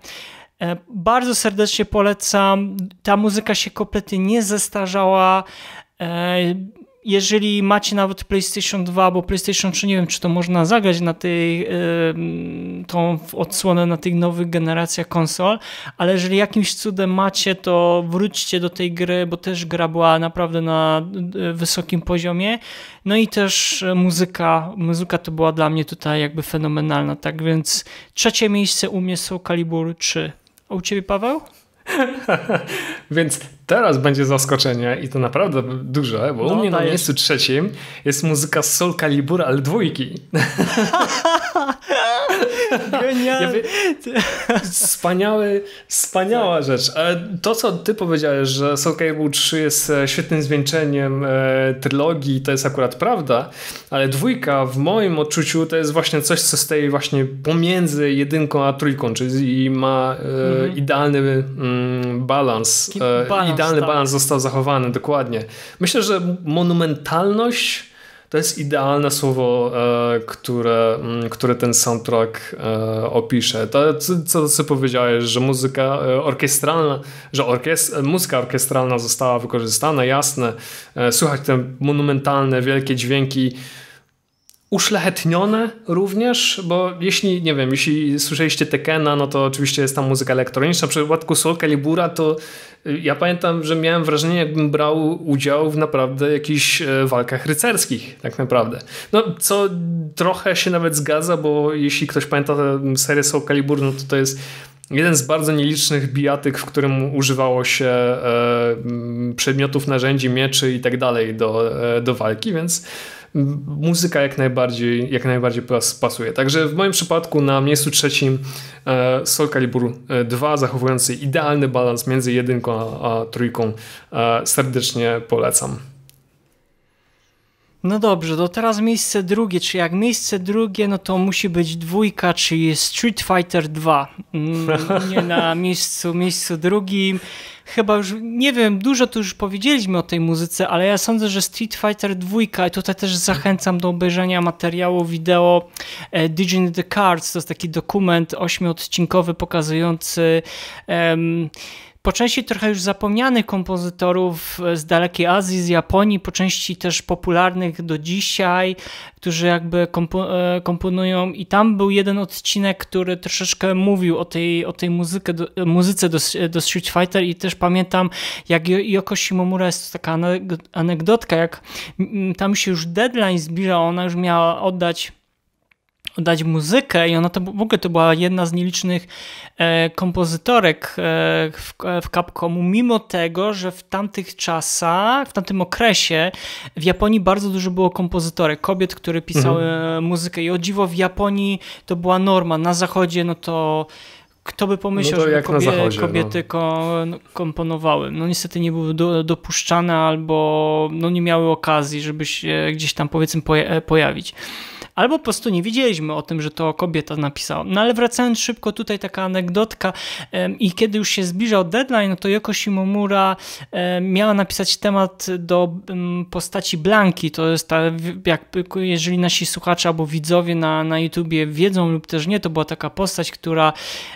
E, bardzo serdecznie polecam. Ta muzyka się kompletnie nie zestarzała. E, jeżeli macie nawet PlayStation 2 albo PlayStation 3, nie wiem, czy to można zagrać na tej, tą odsłonę na tych nowych generacjach konsol, ale jeżeli jakimś cudem macie, to wróćcie do tej gry, bo też gra była naprawdę na wysokim poziomie. No i też muzyka, muzyka to była dla mnie tutaj jakby fenomenalna, tak więc trzecie miejsce u mnie są Calibur 3. A u ciebie, Paweł? [LAUGHS] Więc teraz będzie zaskoczenie i to naprawdę duże, bo No, u mnie na miejscu trzecim jest muzyka Soul Calibur, ale dwójki. [LAUGHS] Genialnie. Wspaniały, wspaniała rzecz. E, To, co ty powiedziałeś, że Soul Calibur 3 jest e, świetnym zwieńczeniem e, trylogii, to jest akurat prawda, ale dwójka w moim odczuciu to jest właśnie coś, co stoi właśnie pomiędzy jedynką a trójką, czyli ma e, idealny mm, balans. E, balans, idealny tak. balans został zachowany, dokładnie. Myślę, że monumentalność to jest idealne słowo, e, które, mm, które ten soundtrack e, opisze. To, co, co powiedziałeś, że muzyka e, orkiestralna, że orkies muzyka orkiestralna została wykorzystana, jasne. Słuchać te monumentalne, wielkie dźwięki, uszlachetnione również, bo jeśli, nie wiem, jeśli słyszeliście Tekena, no to oczywiście jest tam muzyka elektroniczna. W przypadku Soul Calibura to y, ja pamiętam, że miałem wrażenie, jakbym brał udział w naprawdę jakichś e, walkach rycerskich, tak naprawdę. No, co trochę się nawet zgadza, bo jeśli ktoś pamięta serię Soul Calibur, no to to jest jeden z bardzo nielicznych bijatyk, w którym używało się e, przedmiotów, narzędzi, mieczy i tak dalej do, e, do walki, więc muzyka jak najbardziej, jak najbardziej pas, pasuje. Także w moim przypadku na miejscu trzecim e, Soul Calibur e, 2 zachowujący idealny balans między jedynką a, a trójką e, serdecznie polecam. No dobrze, to teraz miejsce drugie, czy jak miejsce drugie, no to musi być dwójka, czyli Street Fighter 2. Mm, Nie na [LAUGHS] miejscu, miejscu drugim. Chyba już, nie wiem, dużo tu już powiedzieliśmy o tej muzyce, ale ja sądzę, że Street Fighter 2, i tutaj też zachęcam do obejrzenia materiału wideo e, Digin the Cards, to jest taki dokument ośmiodcinkowy pokazujący po części trochę już zapomnianych kompozytorów z dalekiej Azji, z Japonii, po części też popularnych do dzisiaj, którzy jakby kompo, e, komponują. I tam był jeden odcinek, który troszeczkę mówił o tej, o tej muzykę, do, muzyce do, do Street Fighter. I też pamiętam jak Yo- Yoko Shimomura jest to taka aneg- anegdotka, jak tam się już deadline zbliża, ona już miała oddać oddać muzykę i ona to w ogóle to była jedna z nielicznych e, kompozytorek e, w, w Capcomu, mimo tego, że w tamtych czasach, w tamtym okresie w Japonii bardzo dużo było kompozytorek, kobiet, które pisały muzykę i o dziwo w Japonii to była norma, na zachodzie no to kto by pomyślał, No że zachodzie, kobiety ko, no, komponowały. No niestety nie były do, dopuszczane albo no, nie miały okazji, żeby się gdzieś tam powiedzmy poja- pojawić. Albo po prostu nie wiedzieliśmy o tym, że to kobieta napisała. No ale wracając szybko, tutaj taka anegdotka i kiedy już się zbliżał deadline, no to Yoko Shimomura miała napisać temat do postaci Blanki. To jest ta, jakby, jeżeli nasi słuchacze albo widzowie na, na YouTubie wiedzą lub też nie, to była taka postać, która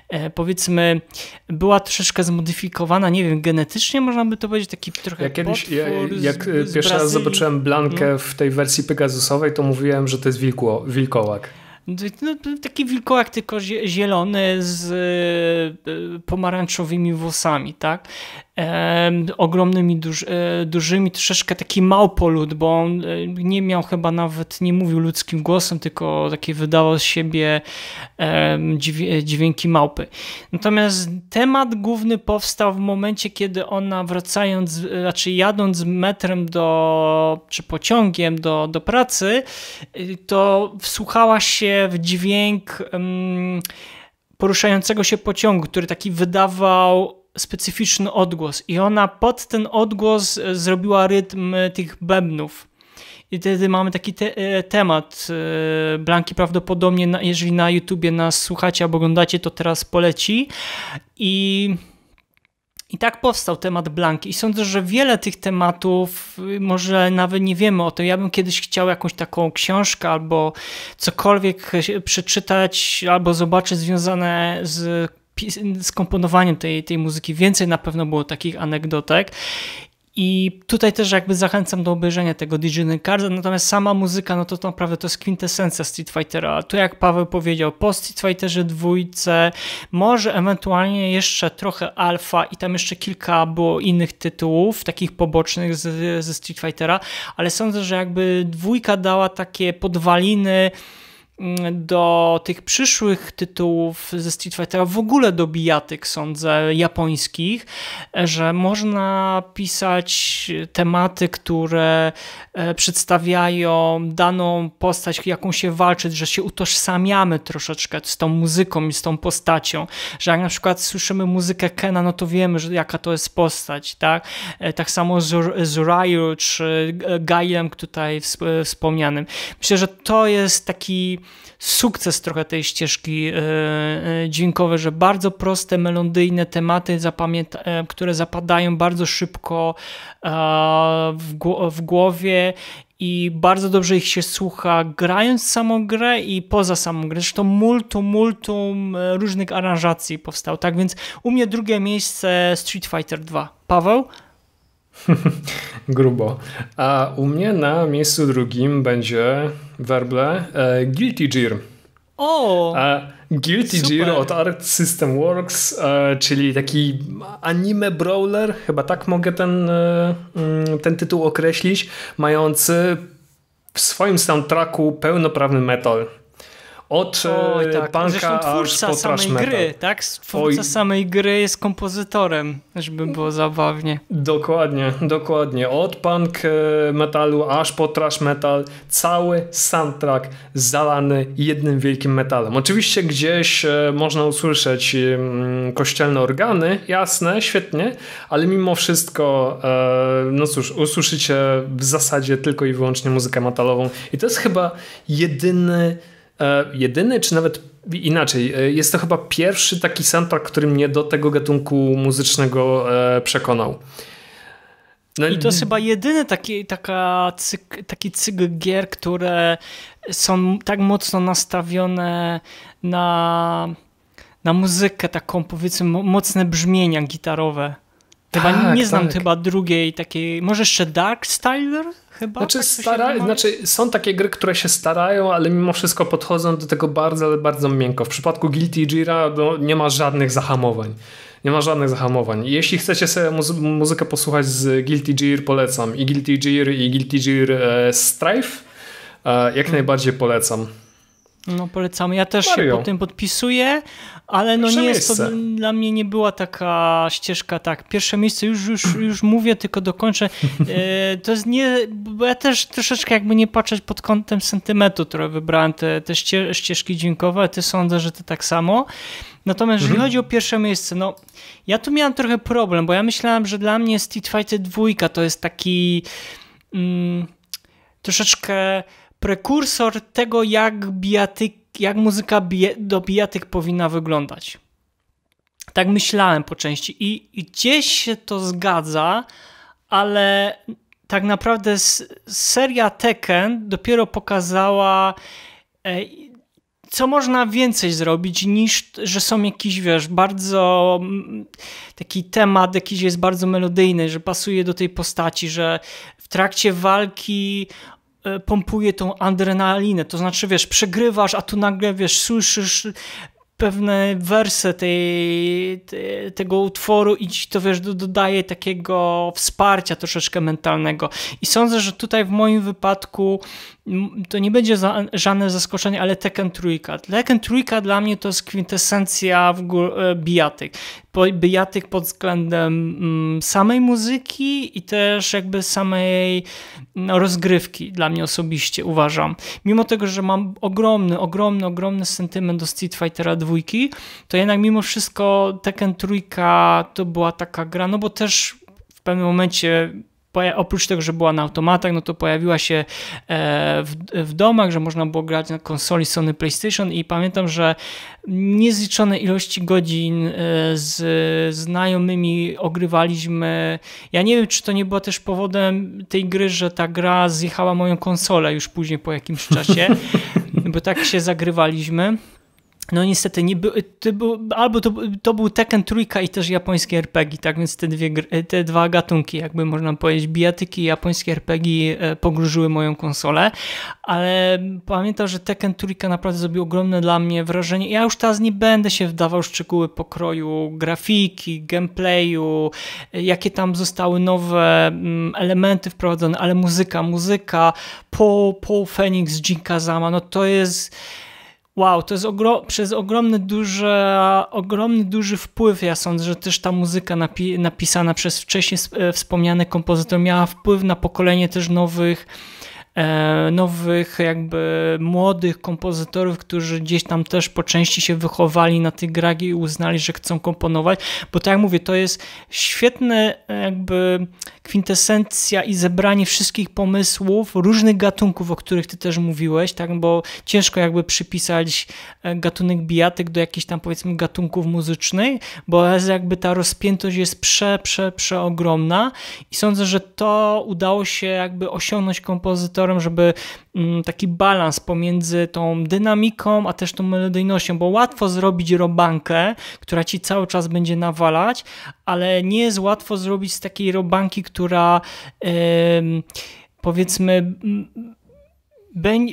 e, powiedzmy była troszeczkę zmodyfikowana, nie wiem, genetycznie można by to powiedzieć, taki trochę Ja kiedyś, ja, jak e, z pierwszy raz zobaczyłem Blankę w tej wersji Pegasusowej, to mówiłem, że to jest wilkołak. No, taki wilkołak, tylko zie- zielony z e, pomarańczowymi włosami, tak? E, ogromnymi, duż, e, dużymi, troszeczkę taki małpolud, bo on e, nie miał chyba nawet, nie mówił ludzkim głosem, tylko takie wydawał z siebie e, dźwię- dźwięki małpy. Natomiast temat główny powstał w momencie, kiedy ona wracając, e, znaczy jadąc metrem do, czy pociągiem do, do pracy, y, to wsłuchała się w dźwięk em, poruszającego się pociągu, który taki wydawał specyficzny odgłos i ona pod ten odgłos e, zrobiła rytm e, tych bębnów. I wtedy mamy taki te, e, temat. Blanki prawdopodobnie, na, jeżeli na YouTubie nas słuchacie albo oglądacie, to teraz poleci. I i tak powstał temat Blanki. I sądzę, że wiele tych tematów, y, może nawet nie wiemy o tym. Ja bym kiedyś chciał jakąś taką książkę albo cokolwiek przeczytać albo zobaczyć związane z, z komponowaniem tej, tej muzyki. Więcej na pewno było takich anegdotek. I tutaj też jakby zachęcam do obejrzenia tego Digital Cards, natomiast sama muzyka, no to, to naprawdę to jest kwintesencja Street Fightera. Tu jak Paweł powiedział, po Street Fighterze dwójce, może ewentualnie jeszcze trochę alfa i tam jeszcze kilka było innych tytułów, takich pobocznych z- ze Street Fightera, ale sądzę, że jakby dwójka dała takie podwaliny do tych przyszłych tytułów ze Street Fightera, w ogóle do bijatyk, sądzę, japońskich, że można pisać tematy, które e, przedstawiają daną postać, jaką się walczyć, że się utożsamiamy troszeczkę z tą muzyką i z tą postacią, że jak na przykład słyszymy muzykę Kena, no to wiemy, że jaka to jest postać, tak? E, tak samo z Zurayu czy Gailem tutaj wspomnianym. Myślę, że to jest taki sukces trochę tej ścieżki e, e, dźwiękowej, że bardzo proste, melodyjne tematy, e, które zapadają bardzo szybko w głowie i bardzo dobrze ich się słucha grając samą grę i poza samą grę. Zresztą multum, multum różnych aranżacji powstało. Tak więc u mnie drugie miejsce Street Fighter 2. Paweł? [LAUGHS] Grubo. A u mnie na miejscu drugim będzie werble e, Guilty Gear. O! A Guilty super. Gear od Art System Works, e, czyli taki anime brawler, chyba tak mogę ten, e, mm, ten tytuł określić, mający w swoim soundtracku pełnoprawny metal. Od Oj, e, tak. punka aż po samej metal. gry, tak? Twórca Oj. samej gry jest kompozytorem, żeby było zabawnie. Dokładnie, dokładnie. Od punk e, metalu aż po trash metal, cały soundtrack zalany jednym wielkim metalem. Oczywiście gdzieś e, można usłyszeć kościelne organy, jasne, świetnie, ale mimo wszystko, no cóż, usłyszycie w zasadzie tylko i wyłącznie muzykę metalową i to jest chyba jedyny jedyny, czy nawet inaczej, e, jest to chyba pierwszy taki soundtrack, który mnie do tego gatunku muzycznego e, przekonał. No, I to jest chyba jedyny taki, taka cyk, taki cykl gier, które są tak mocno nastawione na, na muzykę, taką powiedzmy mocne brzmienia gitarowe. Chyba tak, nie znam tak. chyba drugiej takiej, może jeszcze Dark Styler? Chyba, znaczy, tak stara, znaczy, są takie gry, które się starają, ale mimo wszystko podchodzą do tego bardzo, ale bardzo miękko. W przypadku Guilty Gear no, nie ma żadnych zahamowań. Nie ma żadnych zahamowań. Jeśli chcecie sobie muzy muzykę posłuchać z Guilty Gear, polecam. I Guilty Gear, i Guilty Gear e, Strife. E, jak hmm. najbardziej polecam. No polecamy. Ja też Mario. się po tym podpisuję, ale no nie jest to dla mnie nie była taka ścieżka, tak, pierwsze miejsce już, już, już mówię, tylko dokończę. E, to jest nie, bo ja też troszeczkę jakby nie patrzeć pod kątem sentymentu, które wybrałem te, te ścieżki dźwiękowe, ty sądzę, że to tak samo. Natomiast jeżeli mhm. chodzi o pierwsze miejsce, no ja tu miałem trochę problem, bo ja myślałem, że dla mnie Street Fighter 2 to jest taki mm, troszeczkę prekursor tego, jak bijatyk, jak muzyka do bijatyk powinna wyglądać. Tak myślałem po części i, i gdzieś się to zgadza, ale tak naprawdę seria Tekken dopiero pokazała e, co można więcej zrobić niż, że są jakiś, wiesz, bardzo taki temat jakiś jest bardzo melodyjny, że pasuje do tej postaci, że w trakcie walki pompuje tą adrenalinę, to znaczy, wiesz, przegrywasz, a tu nagle, wiesz, słyszysz pewne wersy tej, te, tego utworu i ci to, wiesz, dodaje takiego wsparcia troszeczkę mentalnego. I sądzę, że tutaj w moim wypadku to nie będzie za, żadne zaskoczenie, ale Tekken Trójka. Tekken Trójka dla mnie to jest kwintesencja w ogóle bijatyk. Bijatyk pod względem mm, samej muzyki i też jakby samej no, rozgrywki dla mnie osobiście uważam. Mimo tego, że mam ogromny, ogromny, ogromny sentyment do Street Fightera dwójki, to jednak mimo wszystko Tekken Trójka to była taka gra, no bo też w pewnym momencie oprócz tego, że była na automatach, no to pojawiła się e, w, w domach, że można było grać na konsoli Sony PlayStation i pamiętam, że niezliczone ilości godzin e, z znajomymi ogrywaliśmy. Ja nie wiem, czy to nie było też powodem tej gry, że ta gra zjechała moją konsolę już później po jakimś czasie, [LAUGHS] bo tak się zagrywaliśmy. No niestety, nie był, to był, albo to, to był Tekken trójka i też japońskie RPG, tak więc te, dwie, te dwa gatunki, jakby można powiedzieć, bijatyki i japońskie RPG e, pogróżyły moją konsolę, ale pamiętam, że Tekken trójka naprawdę zrobił ogromne dla mnie wrażenie. Ja już teraz nie będę się wdawał w szczegóły pokroju grafiki, gameplayu, jakie tam zostały nowe mm, elementy wprowadzone, ale muzyka, muzyka, Paul, Paul Phoenix, Jin Kazama, no to jest Wow, to jest ogro przez ogromny, duży, ogromny, duży wpływ. Ja sądzę, że też ta muzyka napi napisana przez wcześniej e, wspomniany kompozytor miała wpływ na pokolenie też nowych nowych, jakby młodych kompozytorów, którzy gdzieś tam też po części się wychowali na tych grach i uznali, że chcą komponować, bo tak jak mówię, to jest świetne jakby kwintesencja i zebranie wszystkich pomysłów, różnych gatunków, o których ty też mówiłeś, tak, bo ciężko jakby przypisać e, gatunek bijatyk do jakichś tam powiedzmy gatunków muzycznych, bo jakby ta rozpiętość jest prze, prze, przeogromna i sądzę, że to udało się jakby osiągnąć kompozytorom żeby mm, taki balans pomiędzy tą dynamiką, a też tą melodyjnością, bo łatwo zrobić robankę, która ci cały czas będzie nawalać, ale nie jest łatwo zrobić z takiej robanki, która powiedzmy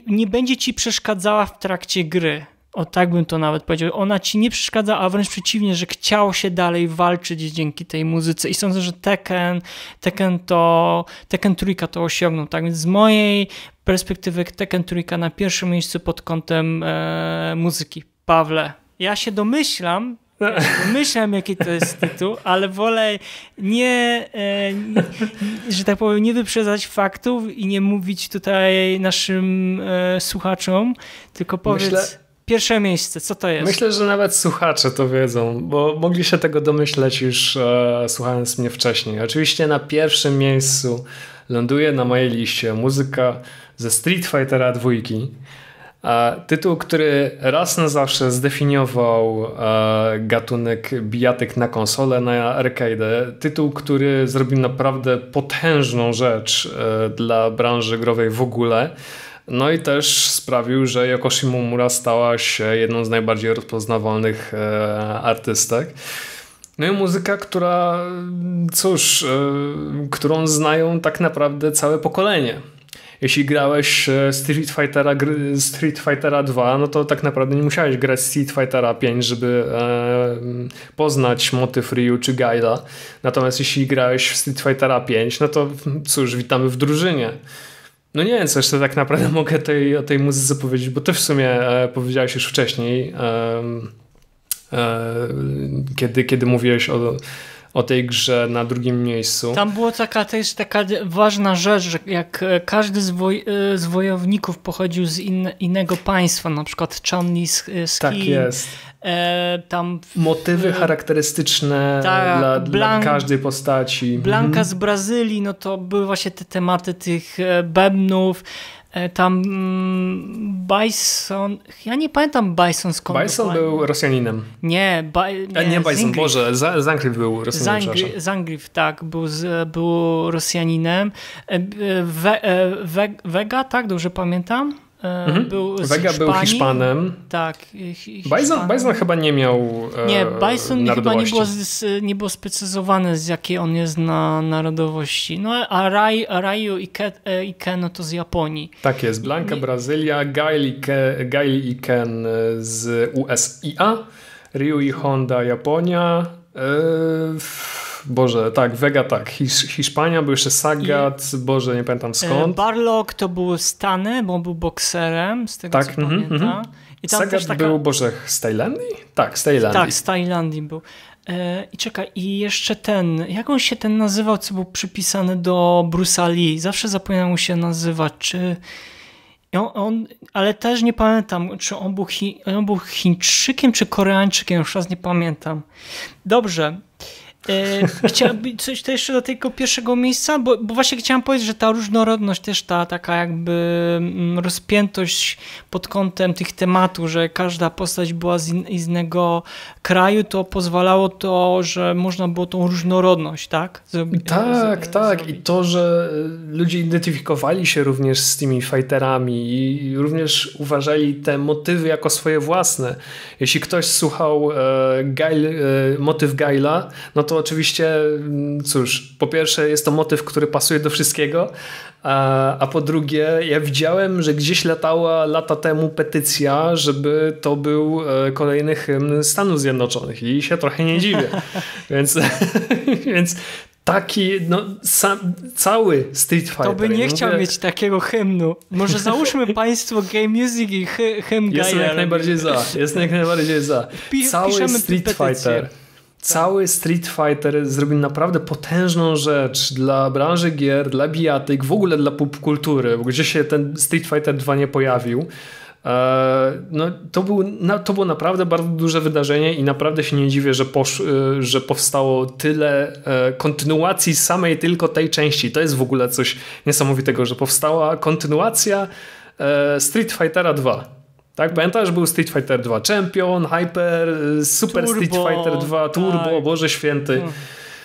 nie będzie ci przeszkadzała w trakcie gry. O tak bym to nawet powiedział. Ona ci nie przeszkadza, a wręcz przeciwnie, że chciało się dalej walczyć dzięki tej muzyce. I sądzę, że Tekken, Tekken to, Tekken trójka to osiągnął. Tak więc z mojej perspektywy Tekken trójka na pierwszym miejscu pod kątem e, muzyki. Pawle, ja się domyślam, Myślałem, jaki to jest tytuł, ale wolę nie, e, nie, że tak powiem, nie wyprzedzać faktów i nie mówić tutaj naszym e, słuchaczom, tylko powiedz... Myślę Pierwsze miejsce, co to jest? Myślę, że nawet słuchacze to wiedzą, bo mogli się tego domyśleć już e, słuchając mnie wcześniej. Oczywiście na pierwszym miejscu ląduje na mojej liście muzyka ze Street Fightera dwójki. E, tytuł, który raz na zawsze zdefiniował e, gatunek bijatyk na konsolę, na arcade. Tytuł, który zrobił naprawdę potężną rzecz e, dla branży growej w ogóle. No i też sprawił, że Yoko Shimomura stała się jedną z najbardziej rozpoznawalnych e, artystek. No i muzyka, która, cóż, e, którą znają tak naprawdę całe pokolenie. Jeśli grałeś e, Street Fightera, Street Fightera 2, no to tak naprawdę nie musiałeś grać Street Fightera 5, żeby e, poznać motyw Ryu czy Gaila. Natomiast jeśli grałeś w Street Fightera 5, no to cóż, witamy w drużynie. No nie wiem, co jeszcze tak naprawdę [LAUGHS] mogę tej, o tej muzyce powiedzieć, bo ty w sumie e, powiedziałeś już wcześniej, e, e, kiedy, kiedy mówiłeś o, o tej grze na drugim miejscu. Tam była taka też taka ważna rzecz, że jak każdy z, woj, e, z wojowników pochodził z in, innego państwa, na przykład Chun-Li z, z Tak Chin, jest. E, tam Motywy charakterystyczne tak, dla, dla, każdej postaci. Blanka mhm. z Brazylii, no to były właśnie te tematy tych e, bębnów. E, tam mm, Bison, ja nie pamiętam Bison skąd. Bison był Rosjaninem. Nie, ba, nie, nie Bison, Zingriff. Boże, Zangrif był Rosjaninem. Zangrif, tak, był, z, był Rosjaninem. We, we, Vega, tak, dobrze pamiętam? Mhm. Był z Vega Hiszpanii. był Hiszpanem. Tak. Bison, Bison chyba nie miał e, Nie, Bison chyba nie było, z, nie było sprecyzowane z jakiej on jest na narodowości. No a, Rai, a Raju i, Ke, e, i Ken no to z Japonii. Tak jest. Blanka nie... Brazylia, Gail i, Ke, Gail i Ken z USIA, Ryu i Honda Japonia. Yy, Boże, tak, Vega tak, Hisz, Hiszpania, był jeszcze Sagat, I, Boże, nie pamiętam e, skąd. Barlock to był Stany, bo on był bokserem, z tego tak, co mm, pamiętam. Mm. I tam Sagat taka... był, Boże, z Tajlandii? Tak, z Tajlandii. Tak, z Tajlandii był. E, I czekaj, i jeszcze ten, jak on się ten nazywał, co był przypisany do Bruce'a Lee? Zawsze zapominam mu się nazywać, czy... On, on, ale też nie pamiętam, czy on był, Chi, on był Chińczykiem, czy Koreańczykiem, już raz nie pamiętam. Dobrze, E, chciałbym [LAUGHS] coś to jeszcze do tego pierwszego miejsca, bo, bo, właśnie chciałem powiedzieć, że ta różnorodność, też ta taka jakby mm, rozpiętość pod kątem tych tematów, że każda postać była z, in, z innego kraju, to pozwalało to, że można było tą różnorodność, tak? Zrobi tak, z, tak. Zrobić. I to, że ludzie identyfikowali się również z tymi fighterami i również uważali te motywy jako swoje własne. Jeśli ktoś słuchał e, Gail, e, motyw Gaila, no to oczywiście, mm, cóż, po pierwsze jest to motyw, który pasuje do wszystkiego, a, a po drugie ja widziałem, że gdzieś latała lata temu petycja, żeby to był e, kolejny hymn Stanów Zjednoczonych i się trochę nie dziwię. [LAUGHS] więc, [LAUGHS] więc taki, no, sam, cały Street Fighter. To by nie Mówię, chciał mieć takiego hymnu. Może załóżmy [LAUGHS] państwo Game Music i hy, hymn Jestem jak najbardziej za. Jestem jak najbardziej za. Cały piszemy Street petycję. Fighter. Cały Street Fighter zrobił naprawdę potężną rzecz dla branży gier, dla bijatyk, w ogóle dla popkultury, gdzie się ten Street Fighter 2 nie pojawił. E, No, to, był, to było naprawdę bardzo duże wydarzenie i naprawdę się nie dziwię, że, posz, e, że powstało tyle e, kontynuacji samej tylko tej części. To jest w ogóle coś niesamowitego, że powstała kontynuacja Street Fightera 2. Tak, pamiętasz, był Street Fighter 2 Champion, Hyper, e, Super Turbo, Street Fighter 2, Turbo, tak. Boże Święty.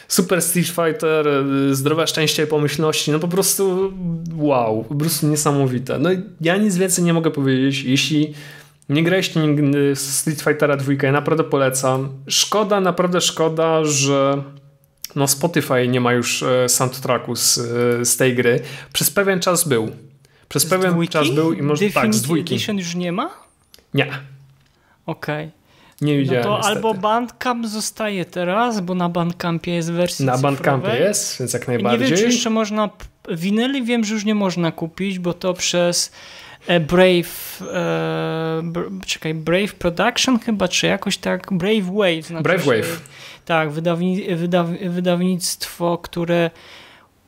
Super Street Fighter, y, zdrowe szczęście i pomyślności, no po prostu wow, po prostu niesamowite. No ja nic więcej nie mogę powiedzieć, jeśli nie graliście nigdy Street Fightera 2, ja naprawdę polecam. Szkoda, naprawdę szkoda, że no Spotify nie ma już e, soundtracku z, e, z tej gry. Przez pewien czas był. Przez Z pewien dwójki? czas był i może tak, z dwójki. Edition już nie ma? Nie, Okej. nie No widziałem to niestety. albo Bandcamp zostaje teraz, bo na Bandcampie jest wersja Na cyfrowej. Bandcampie jest, więc jak Nie najbardziej. wiem, czy jeszcze można. Winyli wiem, że już nie można kupić, bo to przez e, Brave. E, br, czekaj, Brave Production chyba, czy jakoś tak. Brave Wave. Znaczy Brave Wave. Tak, wydawni, wydaw, wydawnictwo, które.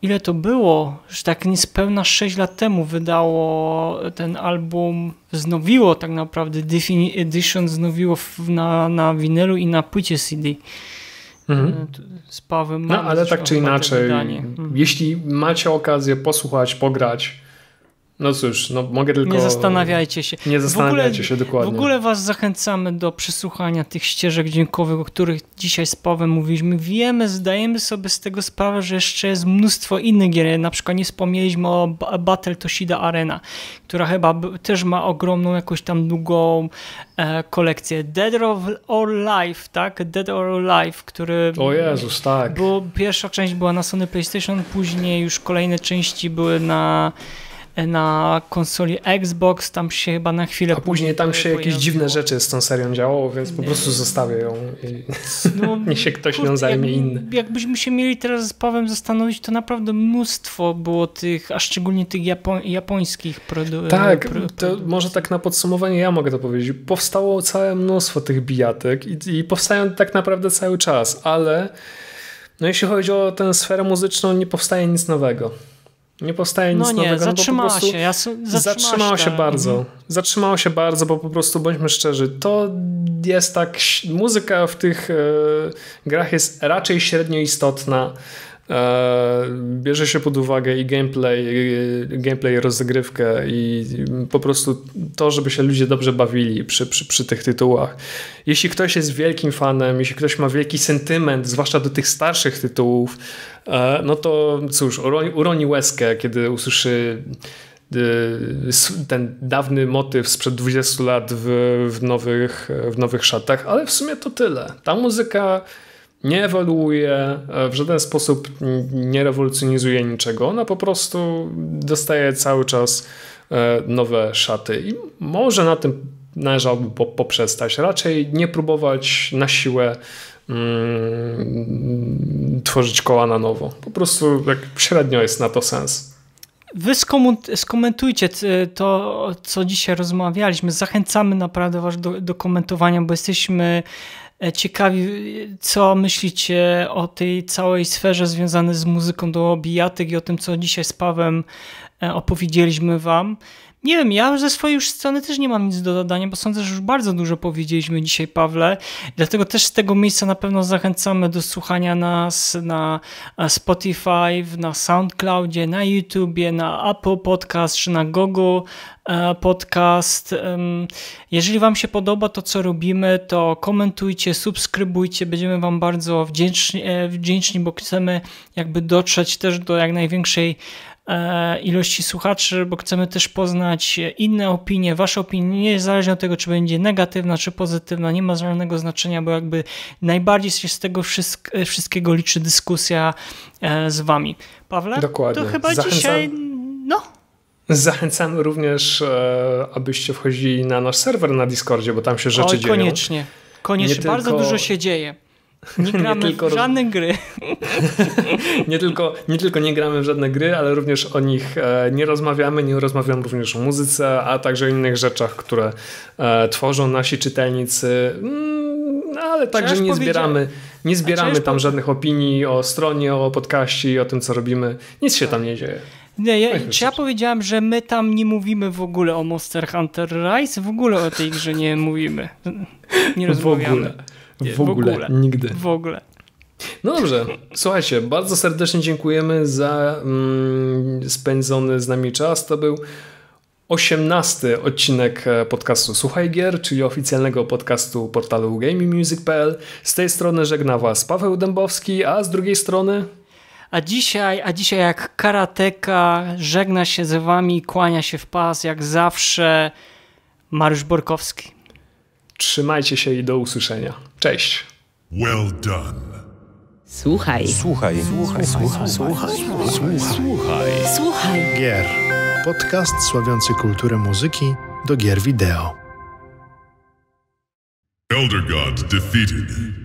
Ile to było? Że tak niespełna 6 lat temu wydało ten album, wznowiło tak naprawdę Defini Edition, wznowiło w, na, na winylu i na płycie CD. Mhm. E, Z Pawłem No, ale tak czy inaczej. Mhm. jeśli macie okazję posłuchać, pograć, no cóż, no mogę tylko... Nie zastanawiajcie się. Nie zastanawiajcie ogóle- się dokładnie. W ogóle Was zachęcamy do przesłuchania tych ścieżek dźwiękowych, o których dzisiaj z Pawłem mówiliśmy. Wiemy, zdajemy sobie z tego sprawę, że jeszcze jest mnóstwo innych gier. Na przykład nie wspomnieliśmy o Ba- Battle Toshida Arena, która chyba też ma ogromną, jakąś tam długą e, kolekcję. Dead or Life, tak? Dead or Life, który... O Jezus, tak. Bo pierwsza część była na Sony PlayStation, później już kolejne części były na, na konsoli Xbox, tam się chyba na chwilę A później tam się jakieś dziwne rzeczy z tą serią działo, więc po prostu zostawię ją i No, [LAUGHS] niech się ktoś nią kurde, zajmie jak- inny. Jakbyśmy się mieli teraz z Pawłem zastanowić, to naprawdę mnóstwo było tych, a szczególnie tych japo japońskich produ- Tak, pro- to może tak na podsumowanie ja mogę to powiedzieć. Powstało całe mnóstwo tych bijatek i, i powstają tak naprawdę cały czas, ale no jeśli chodzi o tę sferę muzyczną, nie powstaje nic nowego. Nie powstaje nic No nie, nowego. no zatrzymała prostu się. Ja, zatrzymała Zatrzymało się bardzo. Mhm. Zatrzymało się bardzo, bo po prostu bądźmy szczerzy, to jest tak, muzyka w tych e, grach jest raczej średnio istotna. E, bierze się pod uwagę i gameplay, gameplay, rozgrywkę i po prostu to, żeby się ludzie dobrze bawili przy, przy, przy tych tytułach. Jeśli ktoś jest wielkim fanem, jeśli ktoś ma wielki sentyment, zwłaszcza do tych starszych tytułów, e, no to cóż, uroni, uroni łezkę, kiedy usłyszy s- ten dawny motyw sprzed 20 lat w, w, nowych, w nowych szatach, ale w sumie to tyle. Ta muzyka nie ewoluuje, e, w żaden sposób nie rewolucjonizuje niczego. Ona po prostu dostaje cały czas e, nowe szaty i może na tym należałoby po, poprzestać. Raczej nie próbować na siłę mm, tworzyć koła na nowo. Po prostu jak średnio jest na to sens. Wy skomentujcie to, co dzisiaj rozmawialiśmy. Zachęcamy naprawdę Was do, do komentowania, bo jesteśmy ciekawi, co myślicie o tej całej sferze związanej z muzyką do bijatyk i o tym, co dzisiaj z Pawem e, opowiedzieliśmy Wam. Nie wiem, ja ze swojej już strony też nie mam nic do dodania, bo sądzę, że już bardzo dużo powiedzieliśmy dzisiaj, Pawle. Dlatego też z tego miejsca na pewno zachęcamy do słuchania nas na e, Spotify, na SoundCloudzie, na YouTubie, na Apple Podcast czy na Google e, Podcast. Jeżeli Wam się podoba to, co robimy, to komentujcie, subskrybujcie. Będziemy Wam bardzo wdzięczni, e, wdzięczni bo chcemy jakby dotrzeć też do jak największej ilości słuchaczy, bo chcemy też poznać inne opinie, wasze opinie, niezależnie od tego, czy będzie negatywna, czy pozytywna, nie ma żadnego znaczenia, bo jakby najbardziej się z tego wszystk- wszystkiego liczy dyskusja e, z wami. Pawle? Dokładnie. To chyba Zachęcam- dzisiaj, no, Zachęcamy również, e, abyście wchodzili na nasz serwer na Discordzie, bo tam się rzeczy oj, dzieją. koniecznie, koniecznie, Nie bardzo tylko- dużo się dzieje. Nie gramy nie tylko w żadne gry. [LAUGHS] nie, tylko, nie tylko nie gramy w żadne gry, ale również o nich e, nie rozmawiamy. Nie rozmawiamy również o muzyce, a także o innych rzeczach, które e, tworzą nasi czytelnicy. Mm, ale także nie zbieramy, nie zbieramy tam żadnych opinii o stronie, o podcaście, o tym, co robimy. Nic się tam nie dzieje. Nie, ja, czy ja powiedziałem, że my tam nie mówimy w ogóle o Monster Hunter Rise? W ogóle o tej grze nie mówimy. Nie rozmawiamy. W ogóle. W, ogóle. w ogóle. Nigdy. W ogóle. No dobrze, słuchajcie, bardzo serdecznie dziękujemy za mm, spędzony z nami czas. To był osiemnasty odcinek e, podcastu Słuchaj Gier, czyli oficjalnego podcastu portalu gamingmusic.pl. Z tej strony żegna Was Paweł Dębowski, a z drugiej strony... A dzisiaj, a dzisiaj jak karateka żegna się z Wami, kłania się w pas, jak zawsze Mariusz Borkowski. Trzymajcie się i do usłyszenia. Cześć. Well done. Słuchaj. Słuchaj. Słuchaj. Słuchaj. Słuchaj. Słuchaj. Słuchaj. Słuchaj. Gier. Podcast sławiący kulturę muzyki do gier wideo. Elder God defeated.